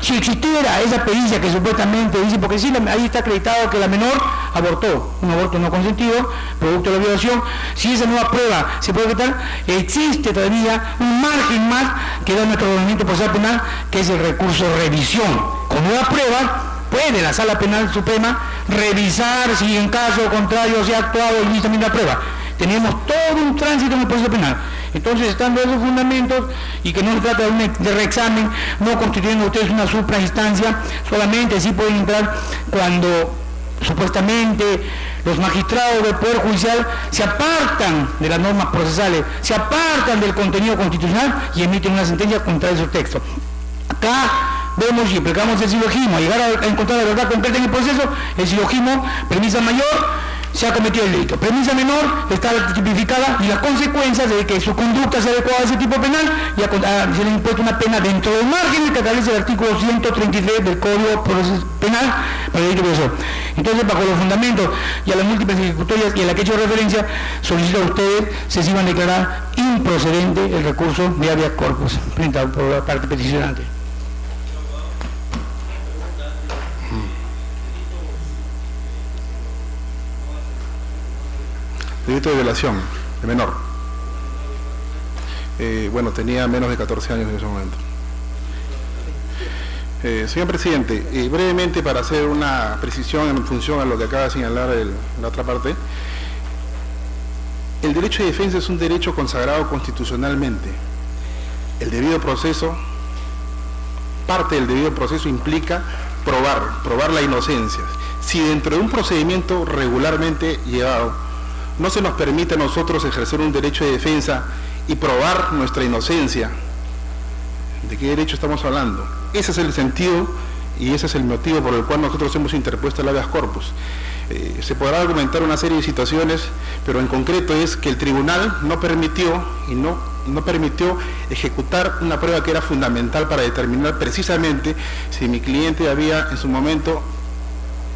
Si existiera esa pericia que supuestamente dice, porque sí, ahí está acreditado que la menor abortó, un aborto no consentido, producto de la violación, si esa nueva prueba se puede quitar, existe todavía un margen más que da nuestro ordenamiento procesal penal, que es el recurso de revisión. Con nueva prueba, puede la Sala Penal Suprema revisar si en caso contrario se ha actuado ilícitamente la prueba. Tenemos todo un tránsito en el proceso penal. Entonces, estando esos fundamentos y que no se trata de, un, reexamen, no constituyendo ustedes una suprainstancia, solamente sí pueden entrar cuando supuestamente los magistrados del Poder Judicial se apartan de las normas procesales, se apartan del contenido constitucional y emiten una sentencia contra esos textos. Acá vemos y explicamos el silogismo, a llegar a encontrar la verdad concreta en el proceso, el silogismo, premisa mayor, se ha cometido el delito. Premisa menor está tipificada y las consecuencias de que su conducta sea adecuada a ese tipo penal y se le impuesto una pena dentro del margen que establece el artículo 133 del Código Penal para el delito Entonces, bajo los fundamentos y a las múltiples ejecutorias y a las que he hecho referencia, solicito a ustedes se iban a declarar improcedente el recurso de habeas corpus presentado por la parte peticionante. Delito de violación de menor. Eh, bueno, tenía menos de 14 años en ese momento. Eh, señor presidente, eh, brevemente para hacer una precisión en función a lo que acaba de señalar la otra parte, el derecho de defensa es un derecho consagrado constitucionalmente. El debido proceso, parte del debido proceso implica probar, probar la inocencia. Si dentro de un procedimiento regularmente llevado no se nos permite a nosotros ejercer un derecho de defensa y probar nuestra inocencia. ¿De qué derecho estamos hablando? Ese es el sentido y ese es el motivo por el cual nosotros hemos interpuesto el habeas corpus. Eh, se podrá argumentar una serie de situaciones, pero en concreto es que el tribunal no permitió y no, no permitió ejecutar una prueba que era fundamental para determinar precisamente si mi cliente había en su momento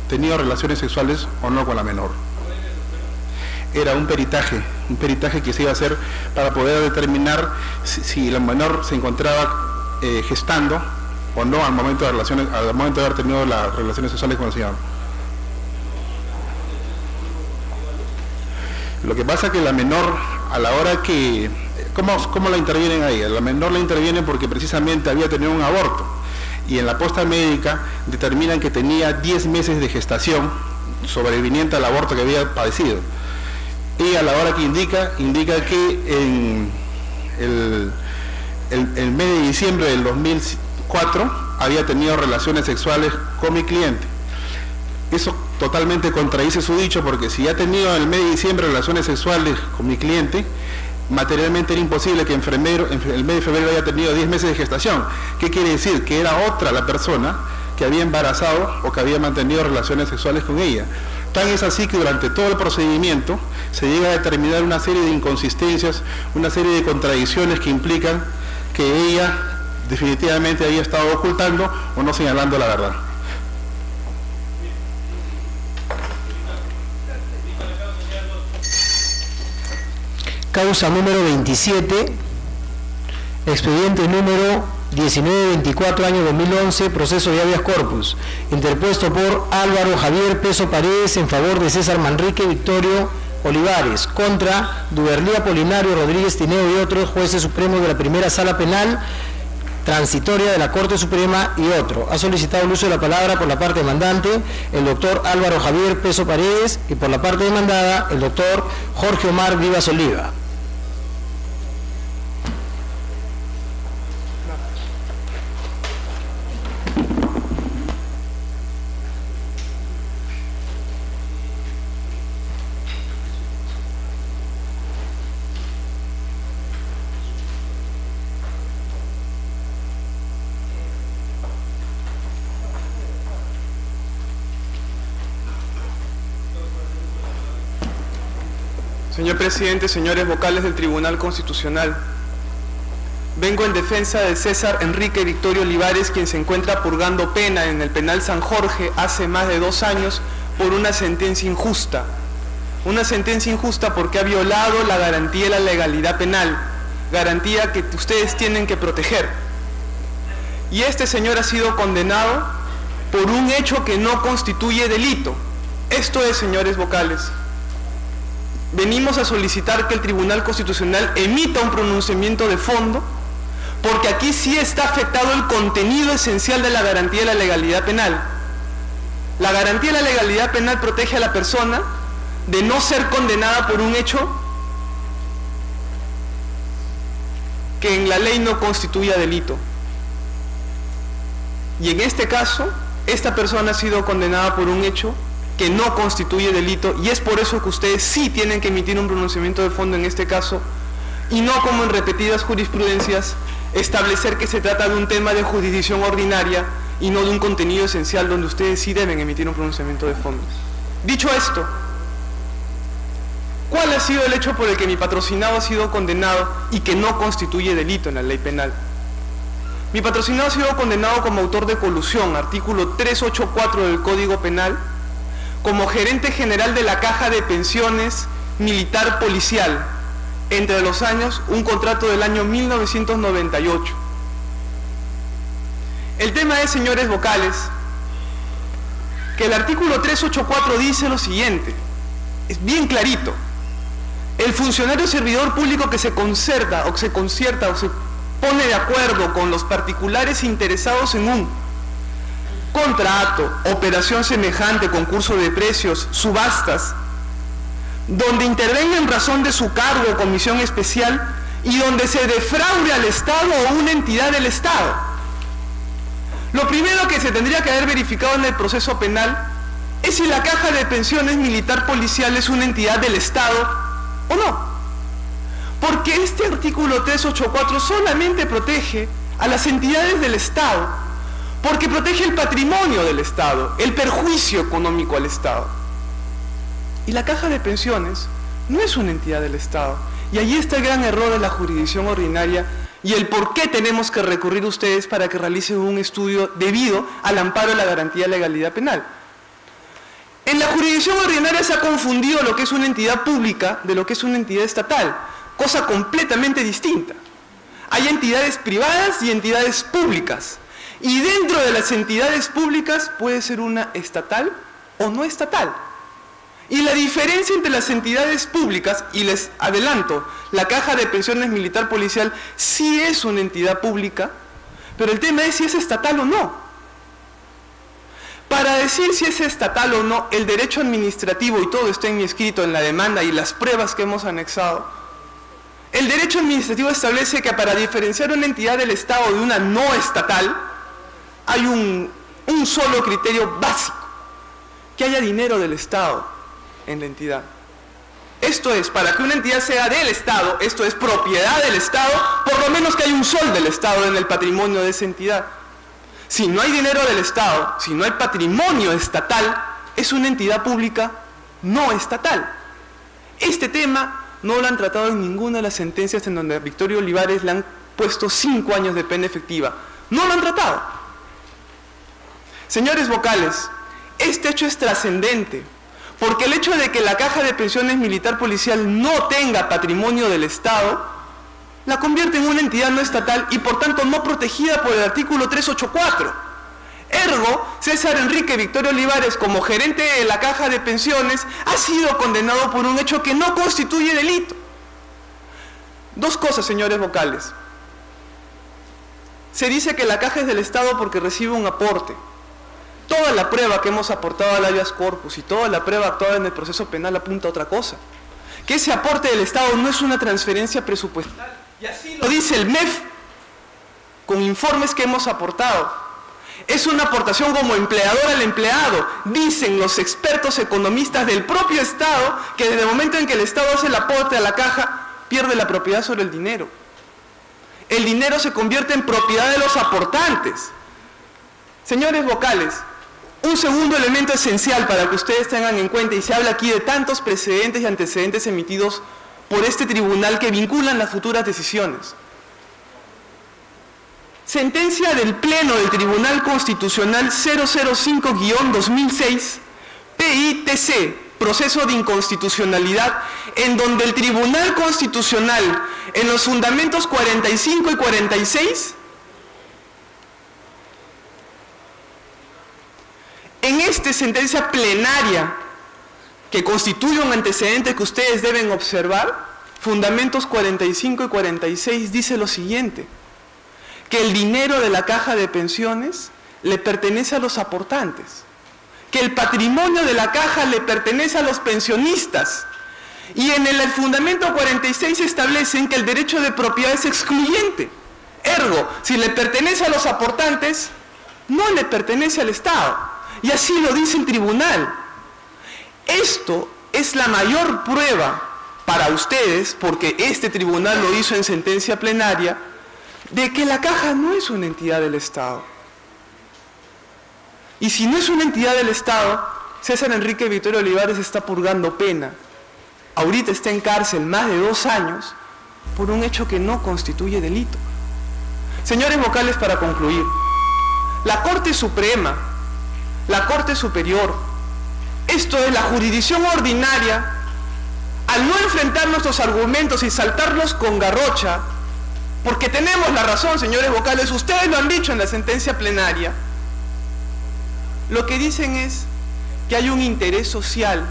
tenido relaciones sexuales o no con la menor. Era un peritaje, un peritaje que se iba a hacer para poder determinar si, la menor se encontraba eh, gestando o no al momento de relaciones, al momento de haber tenido las relaciones sexuales con el señor. Lo que pasa es que la menor, a la hora que... ¿Cómo, cómo la intervienen ahí? La menor la intervienen porque precisamente había tenido un aborto y en la posta médica determinan que tenía 10 meses de gestación sobreviniente al aborto que había padecido. Y a la hora que indica, indica que en el, mes de diciembre del 2004 había tenido relaciones sexuales con mi cliente. Eso totalmente contradice su dicho porque si ha tenido en el mes de diciembre relaciones sexuales con mi cliente, materialmente era imposible que en, febrero, en el mes de febrero haya tenido 10 meses de gestación. ¿Qué quiere decir? Que era otra la persona que había embarazado o que había mantenido relaciones sexuales con ella. Tan es así que durante todo el procedimiento se llega a determinar una serie de inconsistencias, una serie de contradicciones que implican que ella definitivamente había estado ocultando o no señalando la verdad. Causa número 27, expediente número 1924 año 2011, proceso de habeas corpus, interpuesto por Álvaro Javier Peso Paredes en favor de César Manrique Victorio Olivares, contra Duberlía Polinario Rodríguez Tineo y otros jueces supremos de la primera sala penal transitoria de la Corte Suprema y otro. Ha solicitado el uso de la palabra por la parte demandante el doctor Álvaro Javier Peso Paredes y por la parte demandada el doctor Jorge Omar Vivas Oliva. Señor presidente, señores vocales del Tribunal Constitucional, vengo en defensa de César Enrique Victorio Olivares, quien se encuentra purgando pena en el penal San Jorge hace más de dos años por una sentencia injusta. Una sentencia injusta porque ha violado la garantía de la legalidad penal, garantía que ustedes tienen que proteger. Y este señor ha sido condenado por un hecho que no constituye delito. Esto es, señores vocales, venimos a solicitar que el Tribunal Constitucional emita un pronunciamiento de fondo, porque aquí sí está afectado el contenido esencial de la garantía de la legalidad penal. La garantía de la legalidad penal protege a la persona de no ser condenada por un hecho que en la ley no constituya delito. Y en este caso, esta persona ha sido condenada por un hecho que no constituye delito y es por eso que ustedes sí tienen que emitir un pronunciamiento de fondo en este caso y no como en repetidas jurisprudencias establecer que se trata de un tema de jurisdicción ordinaria y no de un contenido esencial donde ustedes sí deben emitir un pronunciamiento de fondo. Dicho esto, ¿cuál ha sido el hecho por el que mi patrocinado ha sido condenado y que no constituye delito en la ley penal? Mi patrocinado ha sido condenado como autor de colusión, artículo 384 del Código Penal, como gerente general de la Caja de Pensiones Militar Policial, entre los años, un contrato del año 1998. El tema es, señores vocales, que el artículo 384 dice lo siguiente, es bien clarito, el funcionario servidor público que se concerta o que se concierta o se pone de acuerdo con los particulares interesados en un contrato, operación semejante, concurso de precios, subastas, donde intervenga en razón de su cargo o comisión especial y donde se defraude al Estado o una entidad del Estado. Lo primero que se tendría que haber verificado en el proceso penal es si la caja de pensiones militar policial es una entidad del Estado o no. Porque este artículo 384 solamente protege a las entidades del Estado porque protege el patrimonio del Estado, el perjuicio económico al Estado. Y la caja de pensiones no es una entidad del Estado. Y ahí está el gran error de la jurisdicción ordinaria y el por qué tenemos que recurrir a ustedes para que realicen un estudio debido al amparo de la garantía de legalidad penal. En la jurisdicción ordinaria se ha confundido lo que es una entidad pública de lo que es una entidad estatal, cosa completamente distinta. Hay entidades privadas y entidades públicas. Y dentro de las entidades públicas puede ser una estatal o no estatal. Y la diferencia entre las entidades públicas, y les adelanto, la Caja de Pensiones Militar Policial sí es una entidad pública, pero el tema es si es estatal o no. Para decir si es estatal o no, el derecho administrativo, y todo está en mi escrito en la demanda y las pruebas que hemos anexado, el derecho administrativo establece que para diferenciar una entidad del Estado de una no estatal, hay un, solo criterio básico, que haya dinero del Estado en la entidad. Esto es, para que una entidad sea del Estado, esto es propiedad del Estado, por lo menos que haya un sol del Estado en el patrimonio de esa entidad. Si no hay dinero del Estado, si no hay patrimonio estatal, es una entidad pública no estatal. Este tema no lo han tratado en ninguna de las sentencias en donde a Victorio Olivares le han puesto cinco años de pena efectiva. No lo han tratado. Señores vocales, este hecho es trascendente, porque el hecho de que la caja de pensiones militar policial no tenga patrimonio del Estado, la convierte en una entidad no estatal y por tanto no protegida por el artículo 384. Ergo, César Enrique Victorio Olivares, como gerente de la caja de pensiones, ha sido condenado por un hecho que no constituye delito. Dos cosas, señores vocales. Se dice que la caja es del Estado porque recibe un aporte. Toda la prueba que hemos aportado al habeas corpus y toda la prueba actuada en el proceso penal apunta a otra cosa. Que ese aporte del Estado no es una transferencia presupuestal. Y así lo dice el MEF con informes que hemos aportado. Es una aportación como empleador al empleado. Dicen los expertos economistas del propio Estado que desde el momento en que el Estado hace el aporte a la caja, pierde la propiedad sobre el dinero. El dinero se convierte en propiedad de los aportantes. Señores vocales, un segundo elemento esencial para que ustedes tengan en cuenta, y se habla aquí de tantos precedentes y antecedentes emitidos por este tribunal que vinculan las futuras decisiones. Sentencia del Pleno del Tribunal Constitucional 005-2006, PITC, proceso de inconstitucionalidad, en donde el Tribunal Constitucional, en los fundamentos 45 y 46, en esta sentencia plenaria, que constituye un antecedente que ustedes deben observar, fundamentos 45 y 46 dice lo siguiente, que el dinero de la caja de pensiones le pertenece a los aportantes, que el patrimonio de la caja le pertenece a los pensionistas, y en el, fundamento 46 establecen que el derecho de propiedad es excluyente. Ergo, si le pertenece a los aportantes, no le pertenece al Estado. Y así lo dice el tribunal. Esto es la mayor prueba para ustedes, porque este tribunal lo hizo en sentencia plenaria, de que la caja no es una entidad del Estado. Y si no es una entidad del Estado, César Enrique Victorio Olivares está purgando pena. Ahorita está en cárcel más de dos años por un hecho que no constituye delito. Señores vocales, para concluir, la Corte Suprema, la Corte Superior, esto es la jurisdicción ordinaria, al no enfrentar nuestros argumentos y saltarlos con garrocha, porque tenemos la razón, señores vocales, ustedes lo han dicho en la sentencia plenaria, lo que dicen es que hay un interés social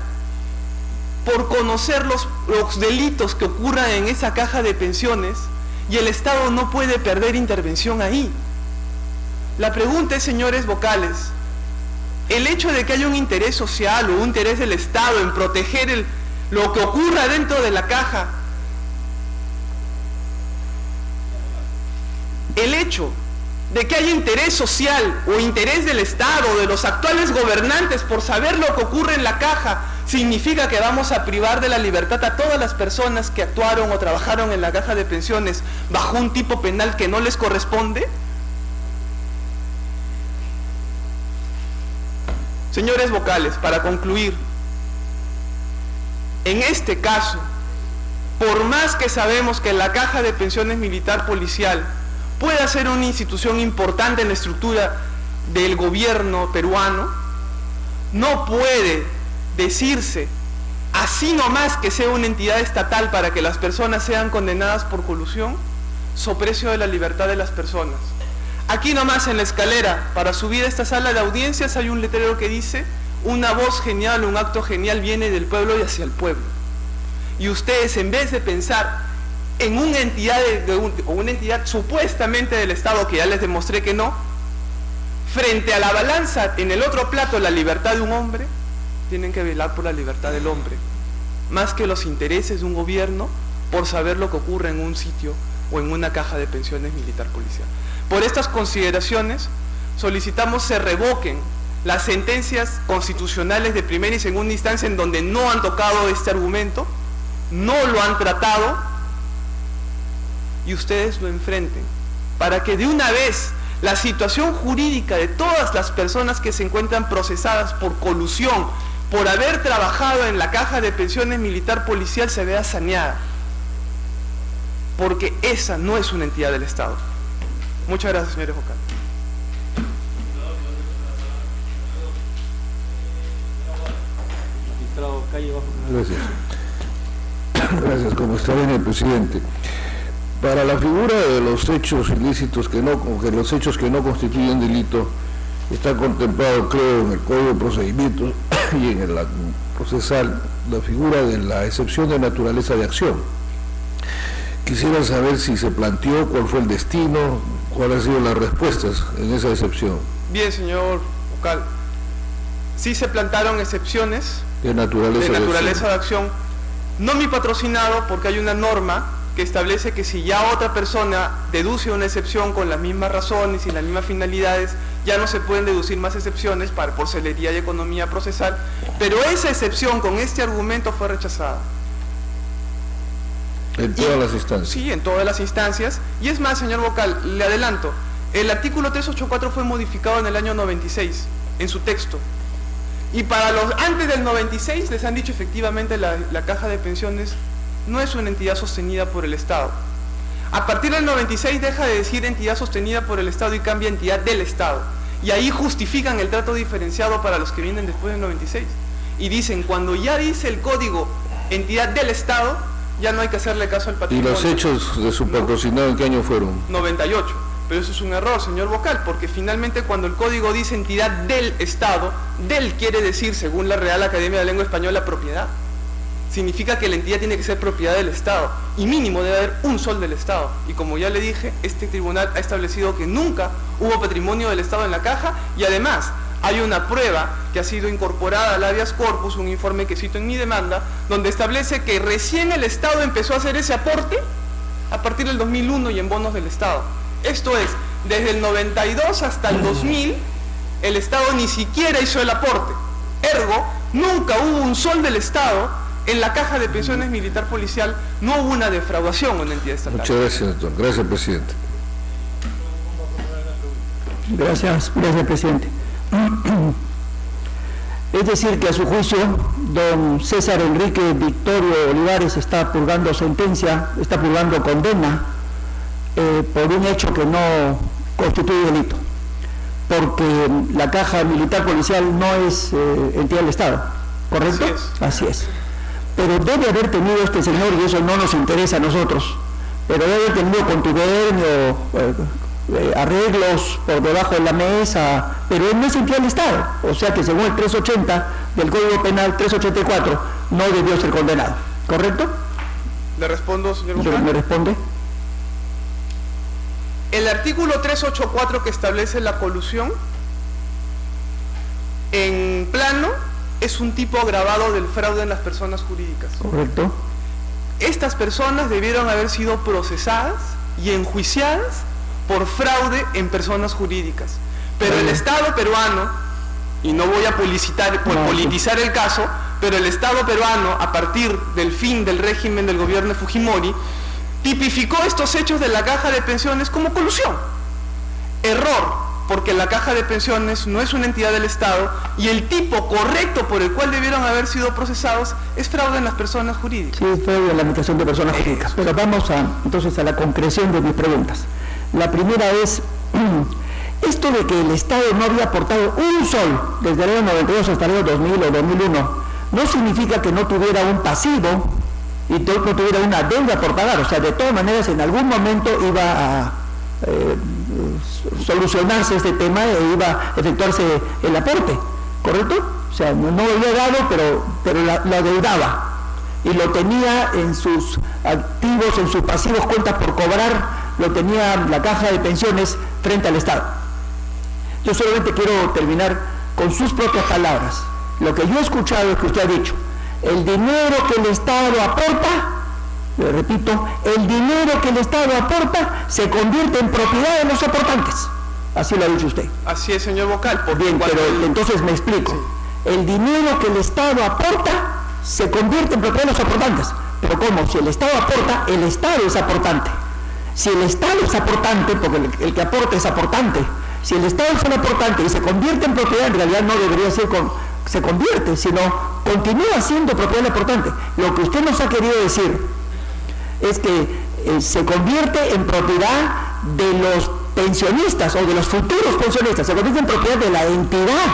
por conocer los, delitos que ocurran en esa caja de pensiones y el Estado no puede perder intervención ahí. La pregunta es, señores vocales, el hecho de que haya un interés social o un interés del Estado en proteger lo que ocurra dentro de la caja, el hecho de que haya interés social o interés del Estado, de los actuales gobernantes por saber lo que ocurre en la caja, significa que vamos a privar de la libertad a todas las personas que actuaron o trabajaron en la caja de pensiones bajo un tipo penal que no les corresponde? Señores vocales, para concluir, En este caso, por más que sabemos que la caja de pensiones militar policial pueda ser una institución importante en la estructura del gobierno peruano, no puede decirse así nomás que sea una entidad estatal para que las personas sean condenadas por colusión, soprecio de la libertad de las personas. Aquí nomás en la escalera, para subir a esta sala de audiencias hay un letrero que dice, una voz genial, un acto genial viene del pueblo y hacia el pueblo. Y ustedes en vez de pensar en una entidad, una entidad supuestamente del Estado, que ya les demostré que no, frente a la balanza, en el otro plato, la libertad de un hombre, tienen que velar por la libertad del hombre, más que los intereses de un gobierno por saber lo que ocurre en un sitio o en una caja de pensiones militar policial. Por estas consideraciones, solicitamos se revoquen las sentencias constitucionales de primera y segunda instancia en donde no han tocado este argumento, no lo han tratado y ustedes lo enfrenten para que de una vez la situación jurídica de todas las personas que se encuentran procesadas por colusión, por haber trabajado en la caja de pensiones militar policial se vea saneada. Porque esa no es una entidad del Estado. Muchas gracias, señores vocales. Gracias. Gracias, como está bien el presidente. Para la figura de los hechos ilícitos que no, que los hechos que no constituyen delito, está contemplado, creo, en el Código de Procedimientos y en el procesal la figura de la excepción de naturaleza de acción. Quisiera saber si se planteó, cuál fue el destino, cuáles han sido las respuestas en esa excepción. Bien, señor vocal. Sí se plantaron excepciones de naturaleza de, naturaleza de acción. No mi patrocinado, porque hay una norma que establece que si ya otra persona deduce una excepción con las mismas razones y las mismas finalidades, ya no se pueden deducir más excepciones para, por celería y economía procesal, pero esa excepción con este argumento fue rechazada. En todas las instancias. Sí, en todas las instancias. Y es más, señor vocal, le adelanto, el artículo 384 fue modificado en el año 96, en su texto. Y para los antes del 96 les han dicho efectivamente la, la caja de pensiones no es una entidad sostenida por el Estado. A partir del 96 deja de decir entidad sostenida por el Estado y cambia entidad del Estado. Y ahí justifican el trato diferenciado para los que vienen después del 96. Y dicen, cuando ya dice el código entidad del Estado, ya no hay que hacerle caso al ¿Y patrimonio. los hechos de su patrocinado en qué año fueron? 98. Pero eso es un error, señor vocal, porque finalmente cuando el código dice entidad del Estado, del quiere decir, según la Real Academia de Lengua Española, propiedad. Significa que la entidad tiene que ser propiedad del Estado y mínimo debe haber un sol del Estado. Y como ya le dije, este tribunal ha establecido que nunca hubo patrimonio del Estado en la caja y además hay una prueba que ha sido incorporada al habeas corpus, un informe que cito en mi demanda, donde establece que recién el Estado empezó a hacer ese aporte a partir del 2001 y en bonos del Estado. Esto es, desde el 92 hasta el 2000, el Estado ni siquiera hizo el aporte. Ergo, nunca hubo un sol del Estado en la caja de pensiones militar policial, no hubo una defraudación en una entidad estatal. Muchas gracias, doctor. Gracias, presidente. Gracias, gracias, presidente. Es decir, que a su juicio, don César Enrique Victorio Olivares está purgando sentencia, está purgando condena eh, por un hecho que no constituye delito, porque la caja militar policial no es eh, entidad del Estado, ¿correcto? Así es. Pero debe haber tenido este señor, y eso no nos interesa a nosotros, pero debe haber tenido contubernio, eh, eh, arreglos por debajo de la mesa, pero él no es del Estado, o sea que según el 380 del Código Penal 384 no debió ser condenado, ¿correcto? ¿Le respondo, señor ¿Me vocal? me responde? El artículo 384 que establece la colusión, en plano, es un tipo agravado del fraude en las personas jurídicas. Correcto. Estas personas debieron haber sido procesadas y enjuiciadas por fraude en personas jurídicas. Pero el Estado peruano, y no voy a publicitar, por politizar el caso, pero el Estado peruano, a partir del fin del régimen del gobierno de Fujimori, tipificó estos hechos de la caja de pensiones como colusión. Error, porque la caja de pensiones no es una entidad del Estado y el tipo correcto por el cual debieron haber sido procesados es fraude en las personas jurídicas. Sí, fue de la administración de personas jurídicas. Pero vamos a, entonces a la concreción de mis preguntas. La primera es, esto de que el Estado no había aportado un sol desde el año 92 hasta el año 2000 o 2001, no significa que no tuviera un pasivo y no tuviera una deuda por pagar. O sea, de todas maneras, en algún momento iba a eh, solucionarse este tema e iba a efectuarse el aporte, ¿correcto? O sea, no, no lo había dado, pero, pero la, la deudaba y lo tenía en sus activos, en sus pasivos cuentas por cobrar, lo tenía la caja de pensiones frente al Estado. Yo solamente quiero terminar con sus propias palabras. Lo que yo he escuchado es que usted ha dicho, el dinero que el Estado aporta, le repito, el dinero que el Estado aporta se convierte en propiedad de los aportantes. Así lo ha dicho usted. Así es, señor Vocal. Porque Bien, pero el- entonces me explico. El dinero que el Estado aporta se convierte en propiedad de los aportantes. Pero ¿cómo? Si el Estado aporta, el Estado es aportante. Si el Estado es aportante, porque el, que aporta es aportante, si el Estado es un aportante y se convierte en propiedad, en realidad no debería ser con, se convierte, sino continúa siendo propiedad del aportante. Lo que usted nos ha querido decir es que eh, se convierte en propiedad de los pensionistas o de los futuros pensionistas, se convierte en propiedad de la entidad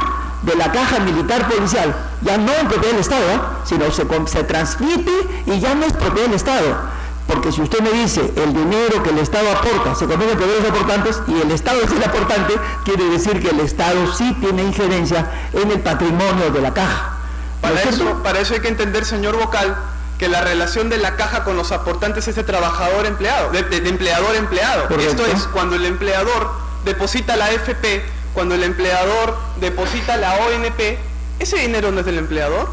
de la caja militar policial, ya no en propiedad del Estado, ¿eh? sino se, se transmite y ya no es propiedad del Estado. Porque si usted me dice el dinero que el Estado aporta se convierte en los aportantes y el Estado es el aportante, quiere decir que el Estado sí tiene injerencia en el patrimonio de la caja. ¿No Para cierto? eso, para eso hay que entender, señor Vocal, que la relación de la caja con los aportantes es de trabajador-empleado, de, de- de empleador-empleado. Correcto. Esto es, cuando el empleador deposita la AFP, cuando el empleador deposita la ONP, ese dinero no es del empleador.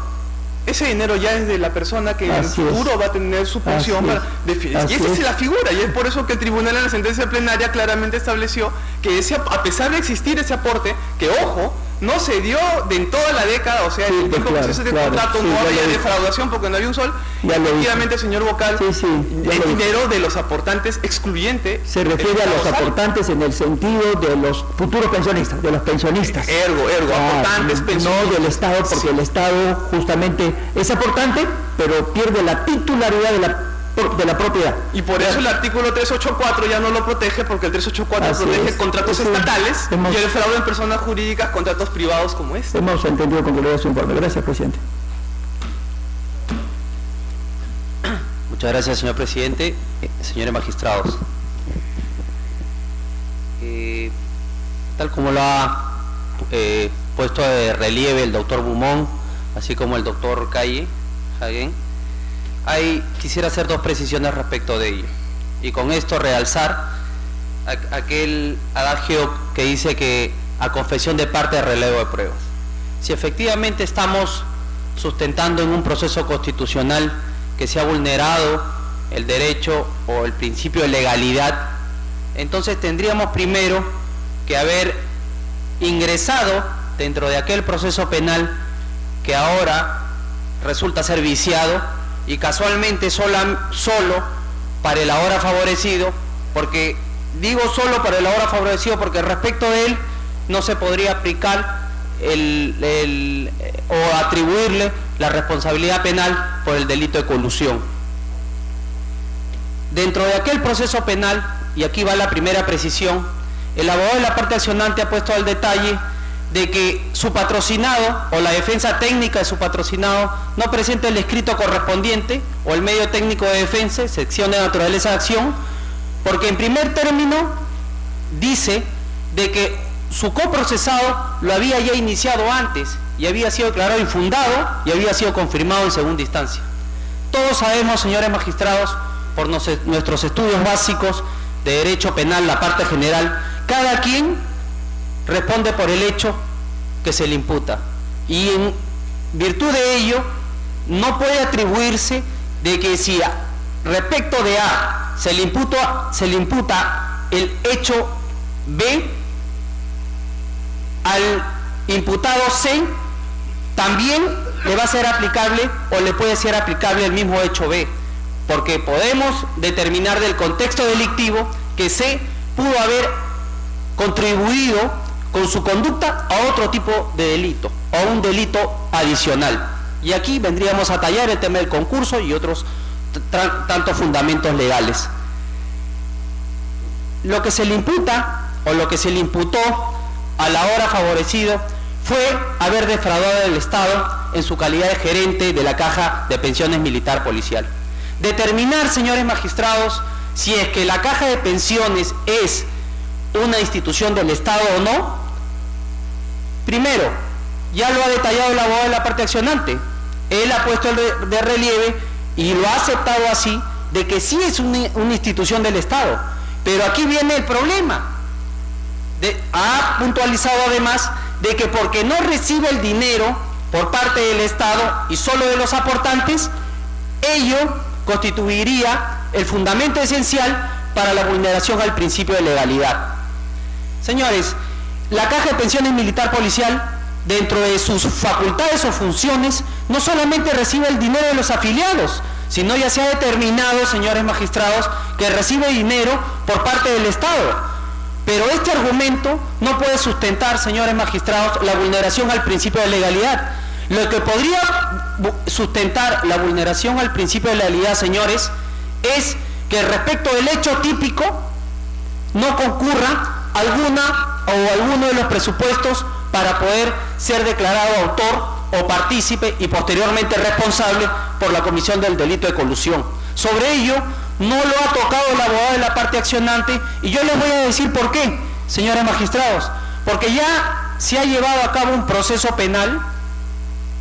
Ese dinero ya es de la persona que Así en es. futuro va a tener su pensión. Para. Así y esa es la figura, y es por eso que el tribunal en la sentencia plenaria claramente estableció que ese, a pesar de existir ese aporte, que ojo, no se dio de en toda la década, o sea, en el hizo este claro, contrato sí, no había defraudación porque no había un sol. Ya. Efectivamente, señor Vocal, Sí, sí, dije. dinero de los aportantes excluyente. Se refiere a los aportantes en el sentido de los futuros pensionistas, de los pensionistas. Ergo, ergo, Ah, aportantes, No pensionistas. del Estado, porque el Estado justamente es aportante, pero pierde la titularidad de la, de la propiedad. Y por eso el artículo 384 ya no lo protege porque el 384 Así protege es. contratos estatales hemos- y el fraude en personas jurídicas contratos privados como este. Hemos entendido con claridad su informe. Gracias, presidente. Muchas gracias, señor presidente. Eh, Señores magistrados, eh, tal como lo ha eh, puesto de relieve el doctor Bumón, así como el doctor Calle, Jaén, quisiera hacer dos precisiones respecto de ello. Y con esto realzar aquel adagio que dice que a confesión de parte relevo de pruebas. Si efectivamente estamos sustentando en un proceso constitucional que se ha vulnerado el derecho o el principio de legalidad, entonces tendríamos primero que haber ingresado dentro de aquel proceso penal que ahora resulta ser viciado y casualmente solo para el ahora favorecido, porque digo solo para el ahora favorecido porque respecto de él no se podría aplicar el- o atribuirle la responsabilidad penal por el delito de colusión. Dentro de aquel proceso penal, y aquí va la primera precisión, el abogado de la parte accionante ha puesto al detalle de que su patrocinado o la defensa técnica de su patrocinado no presenta el escrito correspondiente o el medio técnico de defensa, sección de naturaleza de acción, porque en primer término dice de que su coprocesado lo había ya iniciado antes y había sido declarado infundado y había sido confirmado en segunda instancia. Todos sabemos, señores magistrados, por nuestros estudios básicos de derecho penal, la parte general, cada quien responde por el hecho que se le imputa. Y en virtud de ello, no puede atribuirse de que si respecto de A se le imputa, se le imputa el hecho B, al imputado C también le va a ser aplicable o le puede ser aplicable el mismo hecho B, porque podemos determinar del contexto delictivo que C pudo haber contribuido con su conducta a otro tipo de delito, o un delito adicional. Y aquí vendríamos a tallar el tema del concurso y otros tantos fundamentos legales. Lo que se le imputa o lo que se le imputó a la hora favorecido fue haber defraudado al Estado en su calidad de gerente de la Caja de Pensiones Militar Policial. Determinar, señores magistrados, si es que la Caja de Pensiones es una institución del Estado o no, primero, ya lo ha detallado el abogado de la parte accionante, él ha puesto de relieve y lo ha aceptado así, de que sí es una, institución del Estado. Pero aquí viene el problema. ha puntualizado además de que porque no recibe el dinero por parte del Estado y solo de los aportantes, ello constituiría el fundamento esencial para la vulneración al principio de legalidad. Señores, la Caja de Pensiones Militar Policial, dentro de sus facultades o funciones, no solamente recibe el dinero de los afiliados, sino ya se ha determinado, señores magistrados, que recibe dinero por parte del Estado. Pero este argumento no puede sustentar, señores magistrados, la vulneración al principio de legalidad. Lo que podría sustentar la vulneración al principio de legalidad, señores, es que respecto del hecho típico no concurra alguna o alguno de los presupuestos para poder ser declarado autor o partícipe y posteriormente responsable por la comisión del delito de colusión. Sobre ello, no lo ha tocado el abogado de la parte accionante y yo les voy a decir por qué, señores magistrados, porque ya se ha llevado a cabo un proceso penal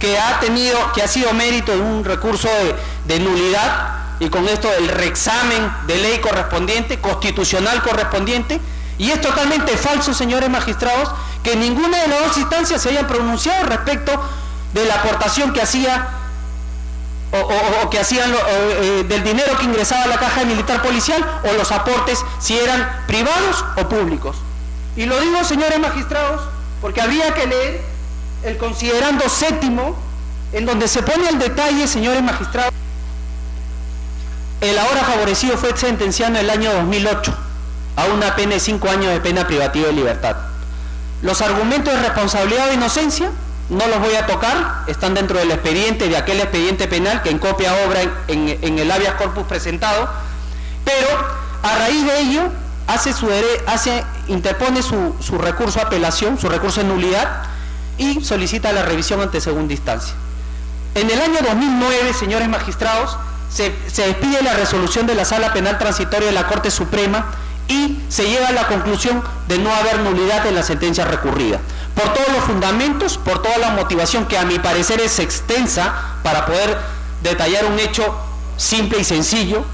que ha tenido, que ha sido mérito de un recurso de, de nulidad y con esto el reexamen de ley correspondiente, constitucional correspondiente, y es totalmente falso, señores magistrados, que ninguna de las dos instancias se hayan pronunciado respecto de la aportación que hacía o, que hacían eh, del dinero que ingresaba a la caja militar policial o los aportes si eran privados o públicos. Y lo digo, señores magistrados, porque había que leer el considerando séptimo, en donde se pone el detalle, señores magistrados, el ahora favorecido fue sentenciado en el año 2008 a una pena de cinco años de pena privativa de libertad. Los argumentos de responsabilidad o inocencia no los voy a tocar, están dentro del expediente, de aquel expediente penal que en copia obra en, el habeas corpus presentado, pero a raíz de ello hace su hace, interpone su, su recurso de apelación, su recurso de nulidad y solicita la revisión ante segunda instancia. En el año 2009, señores magistrados, se, se despide la resolución de la Sala Penal Transitoria de la Corte Suprema y se llega a la conclusión de no haber nulidad en la sentencia recurrida. Por todos los fundamentos, por toda la motivación que a mi parecer es extensa para poder detallar un hecho simple y sencillo.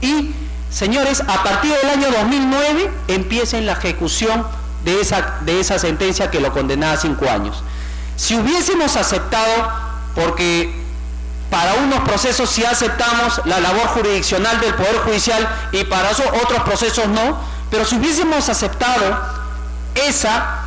Y, señores, a partir del año 2009 empieza la ejecución de esa, de esa sentencia que lo condenaba a cinco años. Si hubiésemos aceptado, porque para unos procesos sí aceptamos la labor jurisdiccional del Poder Judicial y para otros procesos no, pero si hubiésemos aceptado esa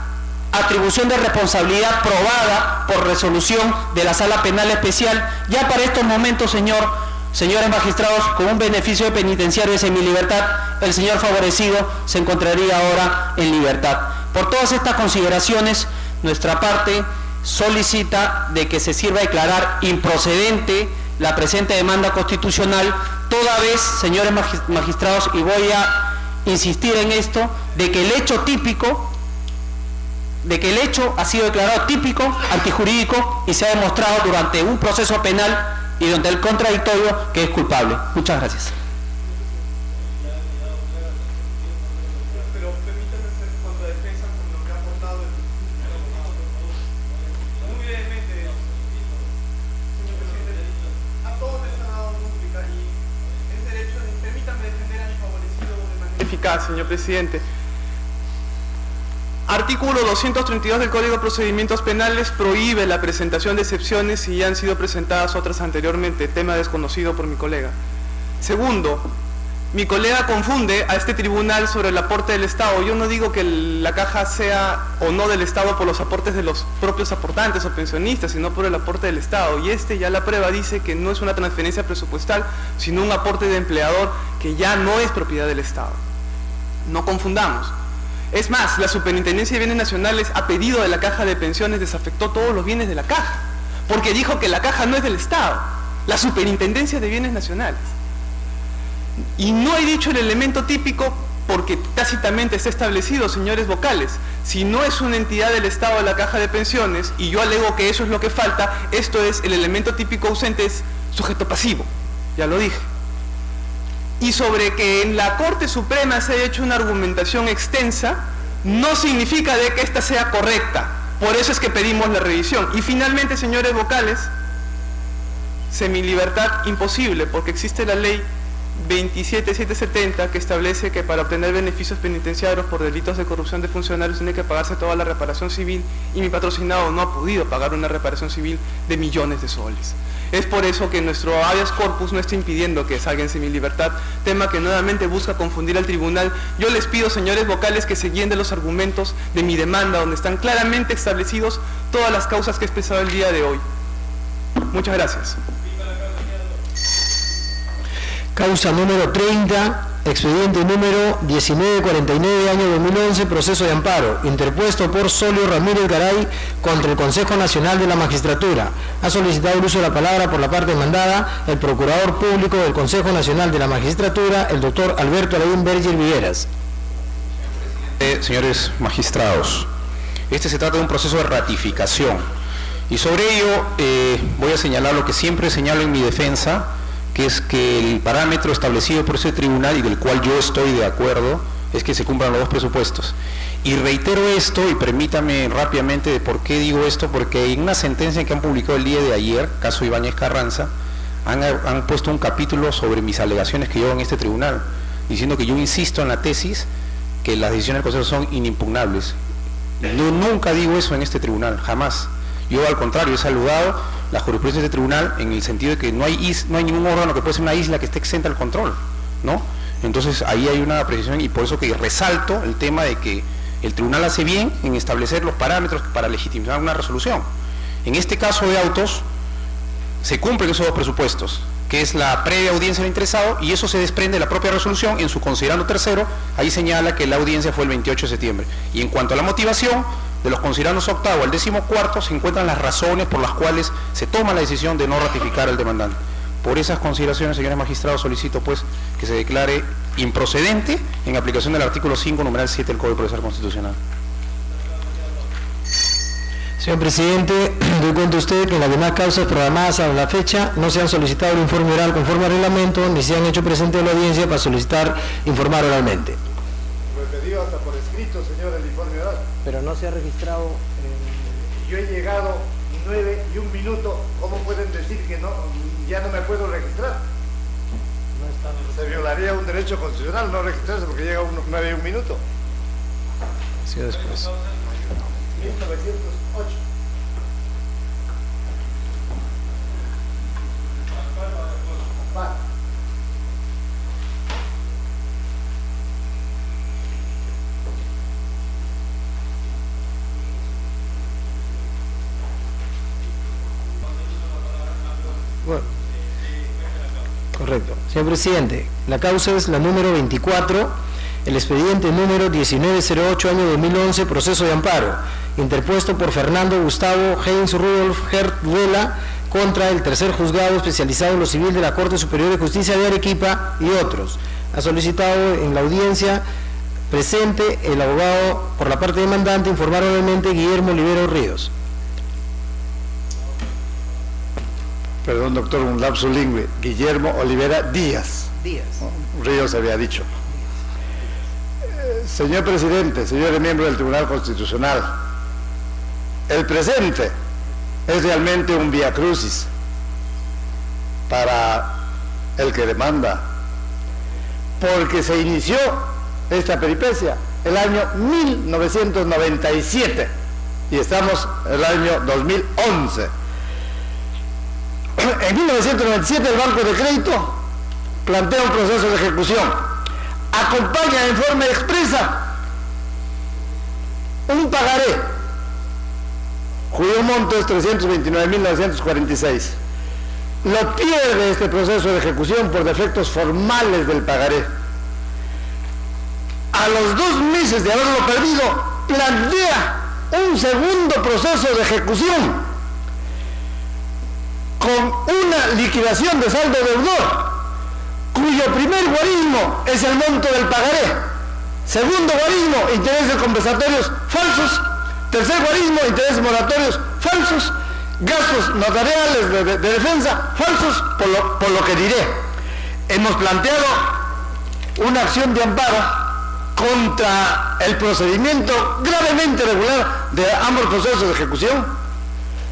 atribución de responsabilidad probada por resolución de la Sala Penal Especial, ya para estos momentos, señor, señores magistrados, con un beneficio de penitenciario en mi libertad, el señor favorecido se encontraría ahora en libertad. Por todas estas consideraciones, nuestra parte solicita de que se sirva a declarar improcedente la presente demanda constitucional, toda vez, señores magistrados, y voy a insistir en esto, de que el hecho típico, de que el hecho ha sido declarado típico, antijurídico y se ha demostrado durante un proceso penal y donde el contradictorio que es culpable. Muchas gracias. Señor presidente. Artículo 232 del Código de Procedimientos Penales prohíbe la presentación de excepciones si ya han sido presentadas otras anteriormente, tema desconocido por mi colega. Segundo, mi colega confunde a este tribunal sobre el aporte del Estado. Yo no digo que la caja sea o no del Estado por los aportes de los propios aportantes o pensionistas, sino por el aporte del Estado. Y este ya la prueba dice que no es una transferencia presupuestal, sino un aporte de empleador que ya no es propiedad del Estado. No confundamos. Es más, la Superintendencia de Bienes Nacionales a pedido de la Caja de Pensiones desafectó todos los bienes de la Caja, porque dijo que la Caja no es del Estado, la Superintendencia de Bienes Nacionales. Y no he dicho el elemento típico porque tácitamente está establecido, señores vocales. Si no es una entidad del Estado la caja de pensiones, y yo alego que eso es lo que falta, esto es el elemento típico ausente, es sujeto pasivo. Ya lo dije. Y sobre que en la Corte Suprema se haya hecho una argumentación extensa, no significa de que esta sea correcta. Por eso es que pedimos la revisión. Y finalmente, señores vocales, semilibertad imposible, porque existe la ley 27770 que establece que para obtener beneficios penitenciarios por delitos de corrupción de funcionarios tiene que pagarse toda la reparación civil y mi patrocinado no ha podido pagar una reparación civil de millones de soles. Es por eso que nuestro habeas corpus no está impidiendo que salga en semilibertad, tema que nuevamente busca confundir al tribunal. Yo les pido, señores vocales, que se guíen de los argumentos de mi demanda, donde están claramente establecidos todas las causas que he expresado el día de hoy. Muchas gracias. Causa número 30, expediente número 1949, año 2011, proceso de amparo, interpuesto por Solio Ramírez Garay contra el Consejo Nacional de la Magistratura. Ha solicitado el uso de la palabra por la parte demandada el Procurador Público del Consejo Nacional de la Magistratura, el doctor Alberto Alain Berger Vigueras. Eh, señores magistrados, este se trata de un proceso de ratificación y sobre ello eh, voy a señalar lo que siempre señalo en mi defensa, que es que el parámetro establecido por ese tribunal y del cual yo estoy de acuerdo es que se cumplan los dos presupuestos. Y reitero esto, y permítame rápidamente de por qué digo esto, porque en una sentencia que han publicado el día de ayer, caso Ibáñez Carranza, han, han puesto un capítulo sobre mis alegaciones que llevo en este tribunal, diciendo que yo insisto en la tesis que las decisiones del Consejo son inimpugnables. Yo nunca digo eso en este tribunal, jamás. Yo al contrario he saludado la jurisprudencia de este tribunal en el sentido de que no hay, no hay ningún órgano que puede ser una isla que esté exenta al control, ¿no? Entonces ahí hay una precisión y por eso que resalto el tema de que el tribunal hace bien en establecer los parámetros para legitimar una resolución. En este caso de autos se cumplen esos dos presupuestos, que es la previa audiencia del interesado y eso se desprende de la propia resolución en su considerando tercero, ahí señala que la audiencia fue el 28 de septiembre. Y en cuanto a la motivación, de los considerandos octavo al décimo cuarto se encuentran las razones por las cuales se toma la decisión de no ratificar al demandante. Por esas consideraciones, señores magistrados, solicito pues que se declare improcedente en aplicación del artículo 5, numeral 7 del Código Procesal Constitucional. Señor presidente, doy cuenta a usted que en las demás causas programadas a la fecha no se han solicitado el informe oral conforme al reglamento ni se han hecho presente en la audiencia para solicitar informar oralmente. Lo he pedido hasta por escrito, señor, el informe oral. Pero no se ha registrado. Yo he llegado nueve y un minuto. ¿Cómo pueden decir que no, ya no me puedo registrar? Se violaría un derecho constitucional no registrarse porque llega un, nueve y un minuto. Sí, después. 1908. Bueno. Correcto. Señor presidente, la causa es la número 24, el expediente número 1908 año 2011, proceso de amparo, interpuesto por Fernando Gustavo Heinz Rudolf Gert Vela contra el tercer juzgado especializado en lo civil de la Corte Superior de Justicia de Arequipa y otros. Ha solicitado en la audiencia presente el abogado por la parte demandante informar oralmente Guillermo Olivero Ríos. Perdón, doctor, un lapso lingüe. Guillermo Olivera Díaz. Díaz. Ríos había dicho. Eh, Señor presidente, señores miembros del Tribunal Constitucional, el presente es realmente un via crucis para el que demanda, porque se inició esta peripecia el año 1997 y estamos en el año 2011. En 1997 el Banco de Crédito plantea un proceso de ejecución. Acompaña en forma expresa un pagaré cuyo monto es 329.946. Lo pierde este proceso de ejecución por defectos formales del pagaré. a los dos meses de haberlo perdido, plantea un segundo proceso de ejecución con una liquidación de saldo deudor, cuyo primer guarismo es el monto del pagaré, segundo guarismo, intereses compensatorios falsos, tercer guarismo, intereses moratorios falsos, gastos notariales de, de- de defensa falsos, por lo, por lo que diré. Hemos planteado una acción de amparo contra el procedimiento gravemente irregular de ambos procesos de ejecución,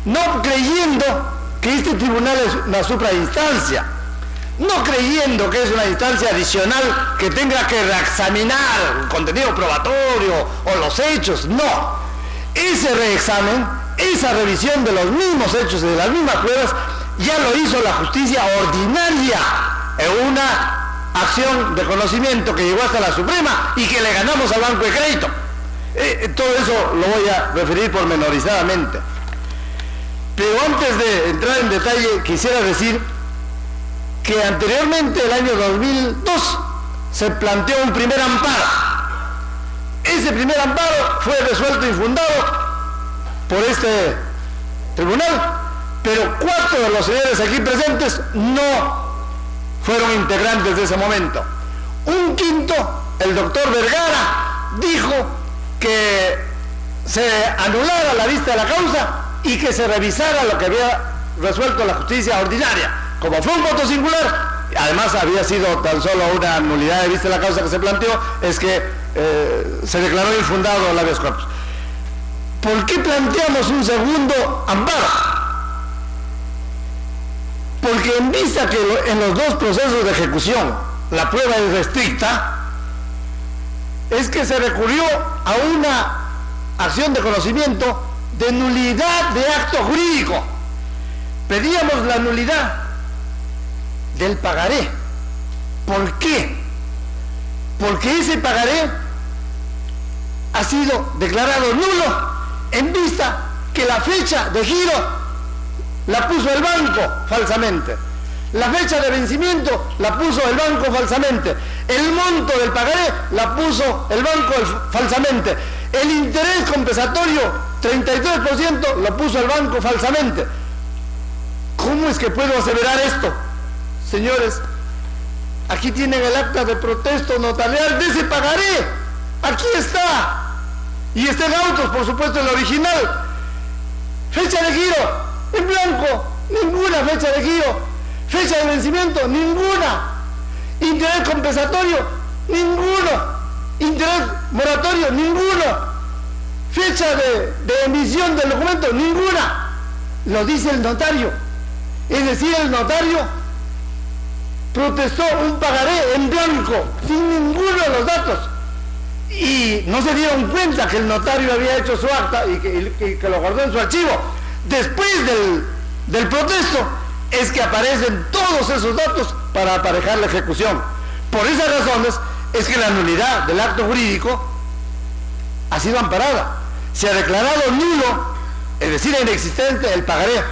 no creyendo que este tribunal es una suprainstancia, no creyendo que es una instancia adicional que tenga que reexaminar el contenido probatorio o los hechos, no. Ese reexamen, esa revisión de los mismos hechos y de las mismas pruebas, ya lo hizo la justicia ordinaria en una acción de conocimiento que llegó hasta la Suprema y que le ganamos al Banco de Crédito. Eh, eh, todo eso lo voy a referir pormenorizadamente. Pero antes de entrar en detalle, quisiera decir que anteriormente, el año 2002, se planteó un primer amparo. Ese primer amparo fue resuelto infundado por este tribunal, pero cuatro de los señores aquí presentes no fueron integrantes de ese momento. Un quinto, el doctor Vergara, dijo que se anulara la vista de la causa y que se revisara lo que había resuelto la justicia ordinaria. Como fue un voto singular, además había sido tan solo una nulidad de vista la causa que se planteó, es que eh, se declaró infundado el habeas corpus. ¿Por qué planteamos un segundo amparo? Porque en vista que en los dos procesos de ejecución la prueba es restricta, es que se recurrió a una acción de conocimiento de nulidad de acto jurídico. Pedíamos la nulidad del pagaré. ¿Por qué? Porque ese pagaré ha sido declarado nulo en vista que la fecha de giro la puso el banco falsamente. La fecha de vencimiento la puso el banco falsamente. El monto del pagaré la puso el banco falsamente. El interés compensatorio, 33%, lo puso el banco falsamente. ¿Cómo es que puedo aseverar esto? Señores, aquí tienen el acta de protesto notarial ese pagaré. Aquí está. Y está en autos, por supuesto, el original. Fecha de giro, en blanco, ninguna fecha de giro. Fecha de vencimiento, ninguna. Interés compensatorio, ninguno. Interés moratorio, ninguno. Fecha de, emisión del documento, ninguna. Lo dice el notario. Es decir, el notario protestó un pagaré en blanco, sin ninguno de los datos. Y no se dieron cuenta que el notario había hecho su acta y que, lo guardó en su archivo. Después del protesto es que aparecen todos esos datos para aparejar la ejecución. Por esas razones es que la nulidad del acto jurídico ha sido amparada. Se ha declarado nulo, es decir, inexistente el pagaré.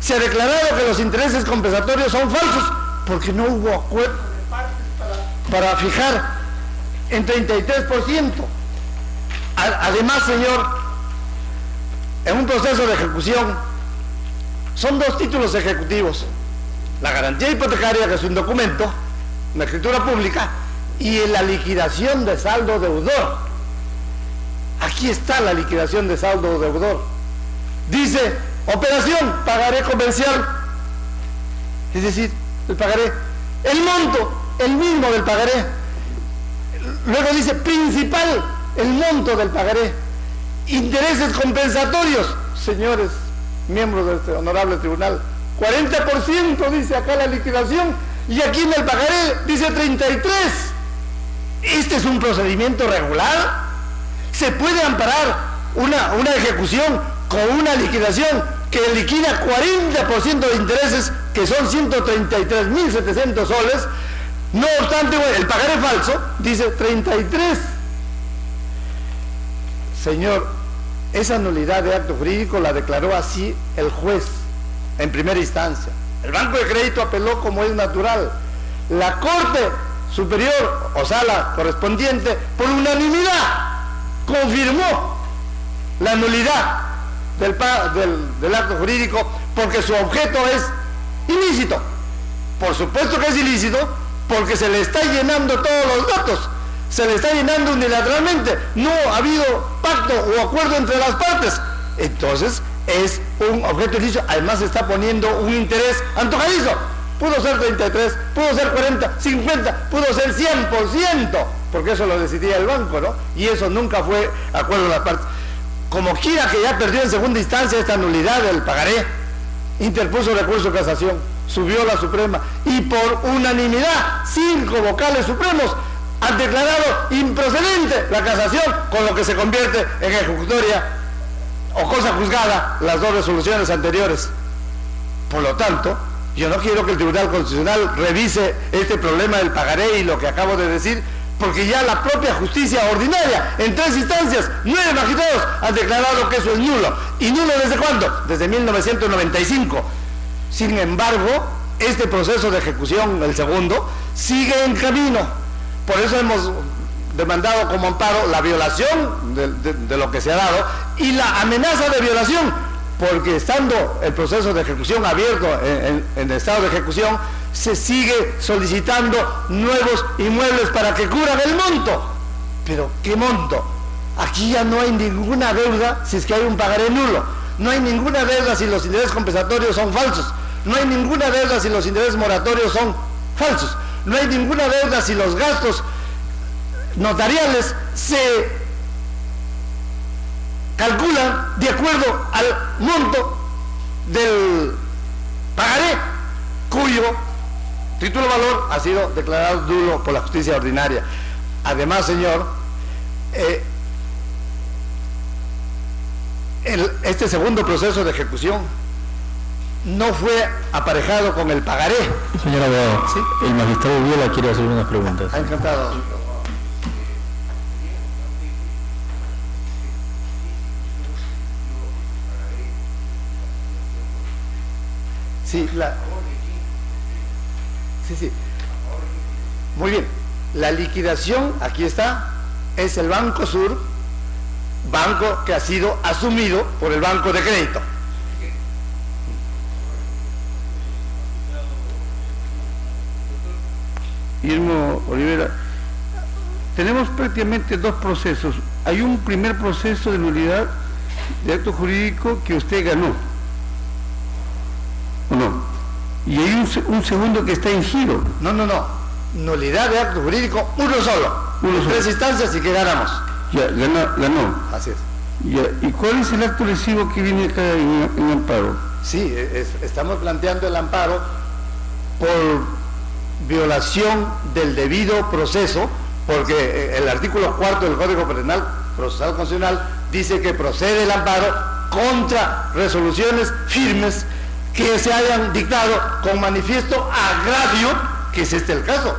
Se ha declarado que los intereses compensatorios son falsos porque no hubo acuerdo de partes para, para fijar en 33%. A- Además, señor, en un proceso de ejecución son dos títulos ejecutivos. La garantía hipotecaria, que es un documento, una escritura pública, y la liquidación de saldo deudor. Aquí está la liquidación de saldo deudor. Dice, operación, pagaré comercial. Es decir, el pagaré, el monto, el mismo del pagaré. Luego dice, principal, el monto del pagaré. Intereses compensatorios, señores, miembros de este honorable tribunal. 40% dice acá la liquidación y aquí en el pagaré dice 33. Este es un procedimiento regular. Se puede amparar una, una ejecución con una liquidación que liquida 40% de intereses, que son 133.700 soles. No obstante, el pagaré falso dice 33. Señor, esa nulidad de acto jurídico la declaró así el juez en primera instancia. El Banco de Crédito apeló como es natural. La Corte superior o sala correspondiente, por unanimidad, confirmó la nulidad del, acto jurídico porque su objeto es ilícito. Por supuesto que es ilícito porque se le está llenando todos los datos, se le está llenando unilateralmente, no ha habido pacto o acuerdo entre las partes. Entonces es un objeto ilícito, además se está poniendo un interés antojadizo. Pudo ser 33, pudo ser 40, 50, pudo ser 100%, porque eso lo decidía el banco, ¿no? Y eso nunca fue acuerdo de las partes. Como quiera que ya perdió en segunda instancia esta nulidad del pagaré, interpuso recurso de casación, subió la Suprema y por unanimidad, cinco vocales supremos han declarado improcedente la casación, con lo que se convierte en ejecutoria o cosa juzgada las dos resoluciones anteriores. Por lo tanto, yo no quiero que el Tribunal Constitucional revise este problema del pagaré y lo que acabo de decir, porque ya la propia justicia ordinaria, en tres instancias, nueve magistrados han declarado que eso es nulo. ¿Y nulo desde cuándo? Desde 1995. Sin embargo, este proceso de ejecución, el segundo, sigue en camino. Por eso hemos demandado como amparo la violación de, lo que se ha dado y la amenaza de violación, porque estando el proceso de ejecución abierto en, en- estado de ejecución, se sigue solicitando nuevos inmuebles para que cubran el monto. Pero ¿qué monto? Aquí ya no hay ninguna deuda si es que hay un pagaré nulo. No hay ninguna deuda si los intereses compensatorios son falsos. No hay ninguna deuda si los intereses moratorios son falsos. No hay ninguna deuda si los gastos notariales se calculan de acuerdo al monto del pagaré cuyo título valor ha sido declarado nulo por la justicia ordinaria. Además, señor, eh, el- este segundo proceso de ejecución no fue aparejado con el pagaré. Señor abogado, el magistrado Viola quiere hacer unas preguntas. Ha encantado. Sí, la... Sí, sí. Muy bien. La liquidación, aquí está, es el Banco Sur, banco que ha sido asumido por el Banco de Crédito. Guillermo Olivera, tenemos prácticamente dos procesos. Hay un primer proceso de nulidad de acto jurídico que usted ganó, ¿o no? Y hay un, se- un segundo que está en giro. No, no, no. Nulidad de acto jurídico, uno solo. Uno solo. Tres instancias y que ganamos. Ya, gana- ganó. Así es. Ya, ¿Y cuál es el acto lesivo que viene acá en, en amparo? Sí, es- estamos planteando el amparo por violación del debido proceso, porque eh, el artículo cuarto del Código Penal Procesal Constitucional dice que procede el amparo contra resoluciones firmes que se hayan dictado con manifiesto agravio, que es este el caso.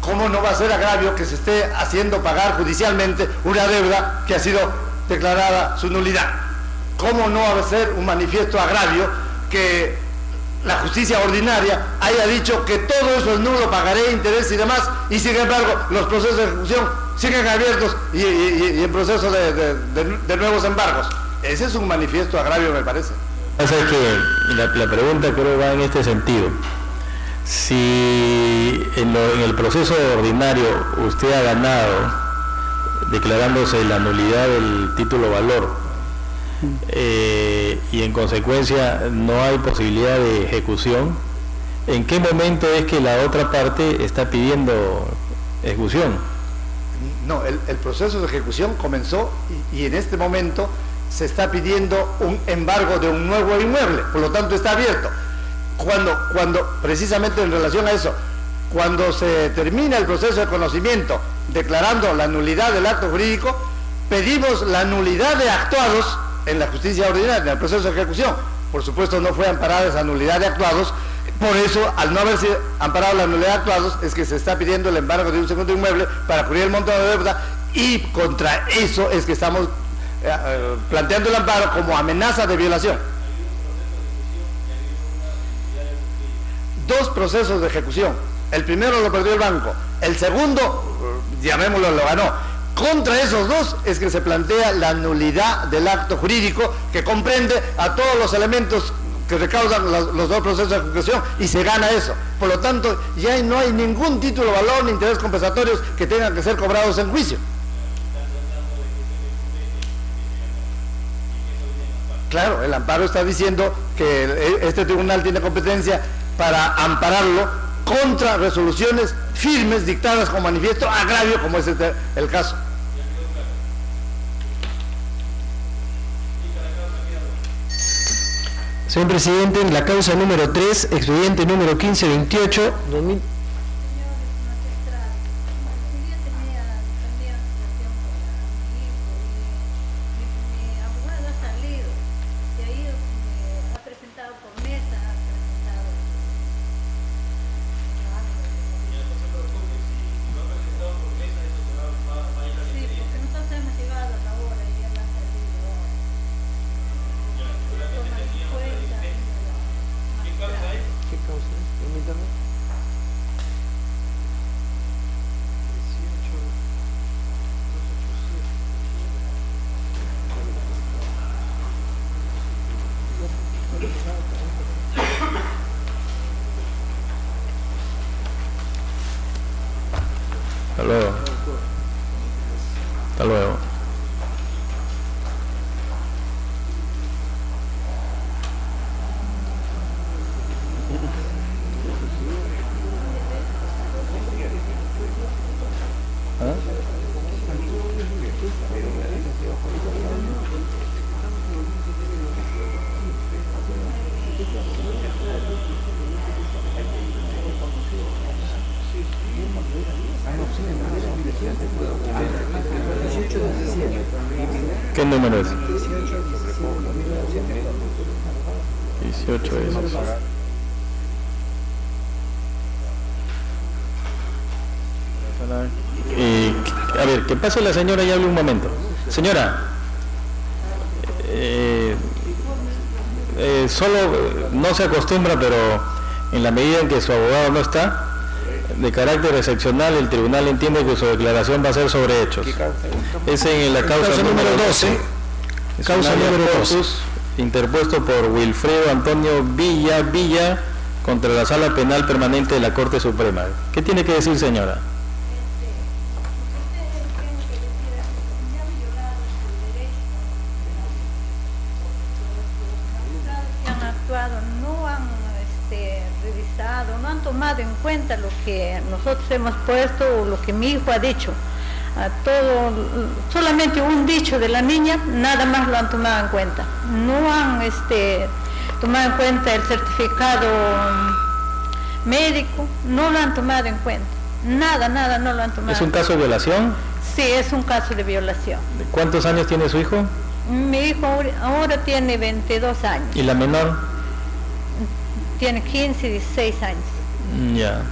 ¿Cómo no va a ser agravio que se esté haciendo pagar judicialmente una deuda que ha sido declarada su nulidad? ¿Cómo no va a ser un manifiesto agravio que la justicia ordinaria haya dicho que todo eso es nulo, pagaré interés y demás, y sin embargo los procesos de ejecución siguen abiertos y, y- en proceso de- de nuevos embargos? Ese es un manifiesto agravio, me parece. Es que la, pregunta creo va en este sentido. Si en, el proceso ordinario usted ha ganado declarándose la nulidad del título valor eh, y en consecuencia no hay posibilidad de ejecución, ¿en qué momento es que la otra parte está pidiendo ejecución? No, el, proceso de ejecución comenzó y en este momento se está pidiendo un embargo de un nuevo inmueble, por lo tanto está abierto. Cuando, cuando, precisamente en relación a eso, cuando se termina el proceso de conocimiento declarando la nulidad del acto jurídico, pedimos la nulidad de actuados en la justicia ordinaria, en el proceso de ejecución. Por supuesto no fue amparada esa nulidad de actuados, por eso al no haberse amparado la nulidad de actuados es que se está pidiendo el embargo de un segundo inmueble para cubrir el monto de deuda y contra eso es que estamos eh, planteando el amparo como amenaza de violación. Dos procesos de ejecución. El primero lo perdió el banco, el segundo, eh, llamémoslo, lo ganó. Contra esos dos es que se plantea la nulidad del acto jurídico que comprende a todos los elementos que recaudan los dos procesos de ejecución y se gana eso. Por lo tanto, ya no hay ningún título, valor ni interés compensatorios que tengan que ser cobrados en juicio. Claro, el amparo está diciendo que el- este tribunal tiene competencia para ampararlo contra resoluciones firmes dictadas con manifiesto agravio, como es este- el caso. Señor presidente, en la causa número 3, expediente número 1528, 2000. abogado ha salido, de ahí eh, ha presentado por mesa, ha presentado. Sí, porque nosotros hemos llegado a la hora y él ha salido ahora. Toma en cuenta, ¿Qué causa es? Permítame. Hasta luego. Hasta luego. ¿Qué número es? 18 es. Y, a ver, que pase la señora y hable un momento. Señora, eh, eh, solo eh, no se acostumbra, pero en la medida en que su abogado no está, de carácter excepcional, el tribunal entiende que su declaración va a ser sobre hechos. Es en la causa, Causa número 12. Es Causa número habeas 12. corpus interpuesto por Wilfredo Antonio Villa Villa contra la Sala Penal Permanente de la Corte Suprema. ¿Qué tiene que decir, señora? que han actuado no han este, revisado, no han tomado en cuenta lo que nosotros hemos puesto o lo que mi hijo ha dicho. A todo, solamente un dicho de la niña, nada más lo han tomado en cuenta. No han este, tomado en cuenta el certificado mm, médico, no lo han tomado en cuenta. Nada, nada, no lo han tomado ¿Es en un cuenta. caso de violación? Sí, es un caso de violación. ¿Cuántos años tiene su hijo? Mi hijo ahora- ahora tiene 22 años, ¿Y la menor? tiene 15, 16 años. Mm, Ya.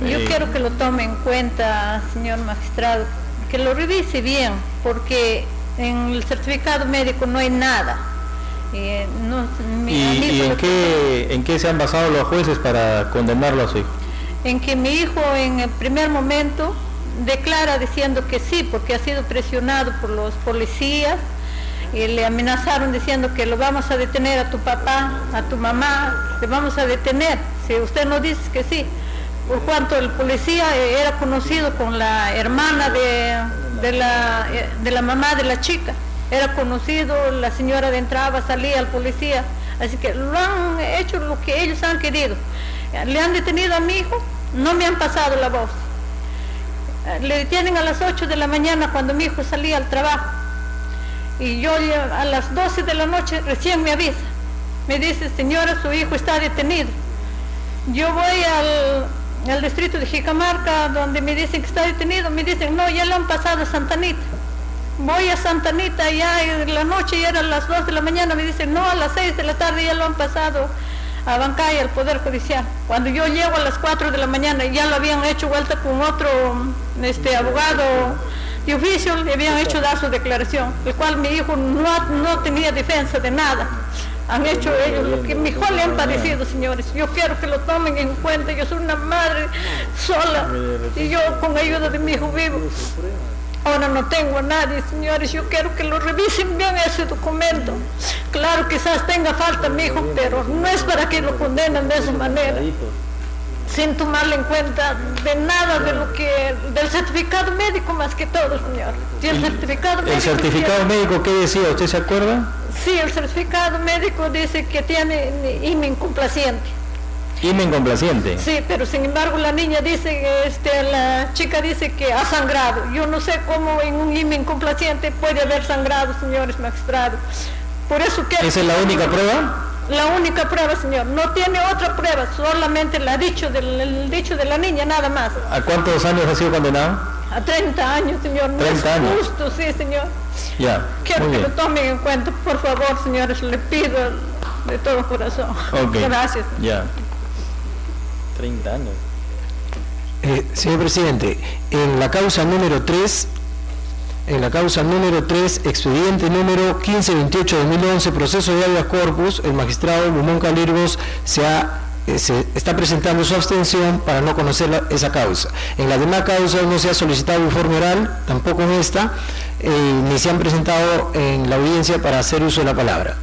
Yo Eh, quiero que lo tome en cuenta, señor magistrado, que lo revise bien, porque en el certificado médico no hay nada. Eh, no- ¿Y, en, qué, en qué se han basado los jueces para condenarlo a su hijo? en que mi hijo en el primer momento declara diciendo que sí, porque ha sido presionado por los policías y le amenazaron diciendo que lo vamos a detener a tu papá, a tu mamá, le vamos a detener, si usted no dice que sí, por cuanto el policía eh, era conocido con la hermana de, la, eh, de la mamá de la chica, era conocido, la señora entraba, salía al policía, así que lo han hecho lo que ellos han querido. Le han detenido a mi hijo, no me han pasado la voz. Eh, Le detienen a las 8 de la mañana cuando mi hijo salía al trabajo. Y yo a las 12 de la noche recién me avisa. Me dice, señora, su hijo está detenido. Yo voy al, al distrito de Jicamarca donde me dicen que está detenido. Me dicen, no, ya lo han pasado a Santanita. Voy a Santanita ya en la noche, ya eran las 2 de la mañana. Me dicen, no, a las 6 de la tarde ya lo han pasado a Bancaya, al Poder Judicial. Cuando yo llego a las 4 de la mañana, ya lo habían hecho vuelta con otro este, abogado de oficio, le habían hecho dar su declaración, el cual mi hijo no, no tenía defensa de nada. Han hecho ellos lo que mejor le han parecido, señores. Yo quiero que lo tomen en cuenta. Yo soy una madre sola y yo con ayuda de mi hijo vivo. Ahora no tengo a nadie, señores. Yo quiero que lo revisen bien ese documento. Claro, quizás tenga falta mi hijo, pero no es para que lo condenen de esa manera. Sin tomarle en cuenta de nada de lo que, del certificado médico más que todo, señor. Y el certificado ¿El médico certificado médico qué decía? ¿Usted se acuerda? Sí, el certificado médico dice que tiene IME incomplaciente. IME incomplaciente. Sí, pero sin embargo la niña dice, este, la chica dice que ha sangrado. Yo no sé cómo en un IME incomplaciente puede haber sangrado, señores magistrados. Por eso que... ¿Esa es la única prueba? La única prueba, señor. No tiene otra prueba, solamente la dicho del, el dicho de la niña, nada más. ¿A cuántos años ha sido condenado? A 30 años, señor. No 30 es años. justo, sí, señor. Ya, Quiero muy que bien. lo tomen en cuenta, por favor, señores. Le pido de todo corazón. Ok. Gracias. Ya. 30 años. Eh, señor presidente, en la causa número 3, en la causa número 3, expediente número 1528 de 2011, proceso de habeas corpus, el magistrado Mumón Calirgos se ha eh, está presentando su abstención para no conocer esa causa. En las demás causas no se ha solicitado informe oral, tampoco en esta, eh, ni se han presentado en la audiencia para hacer uso de la palabra.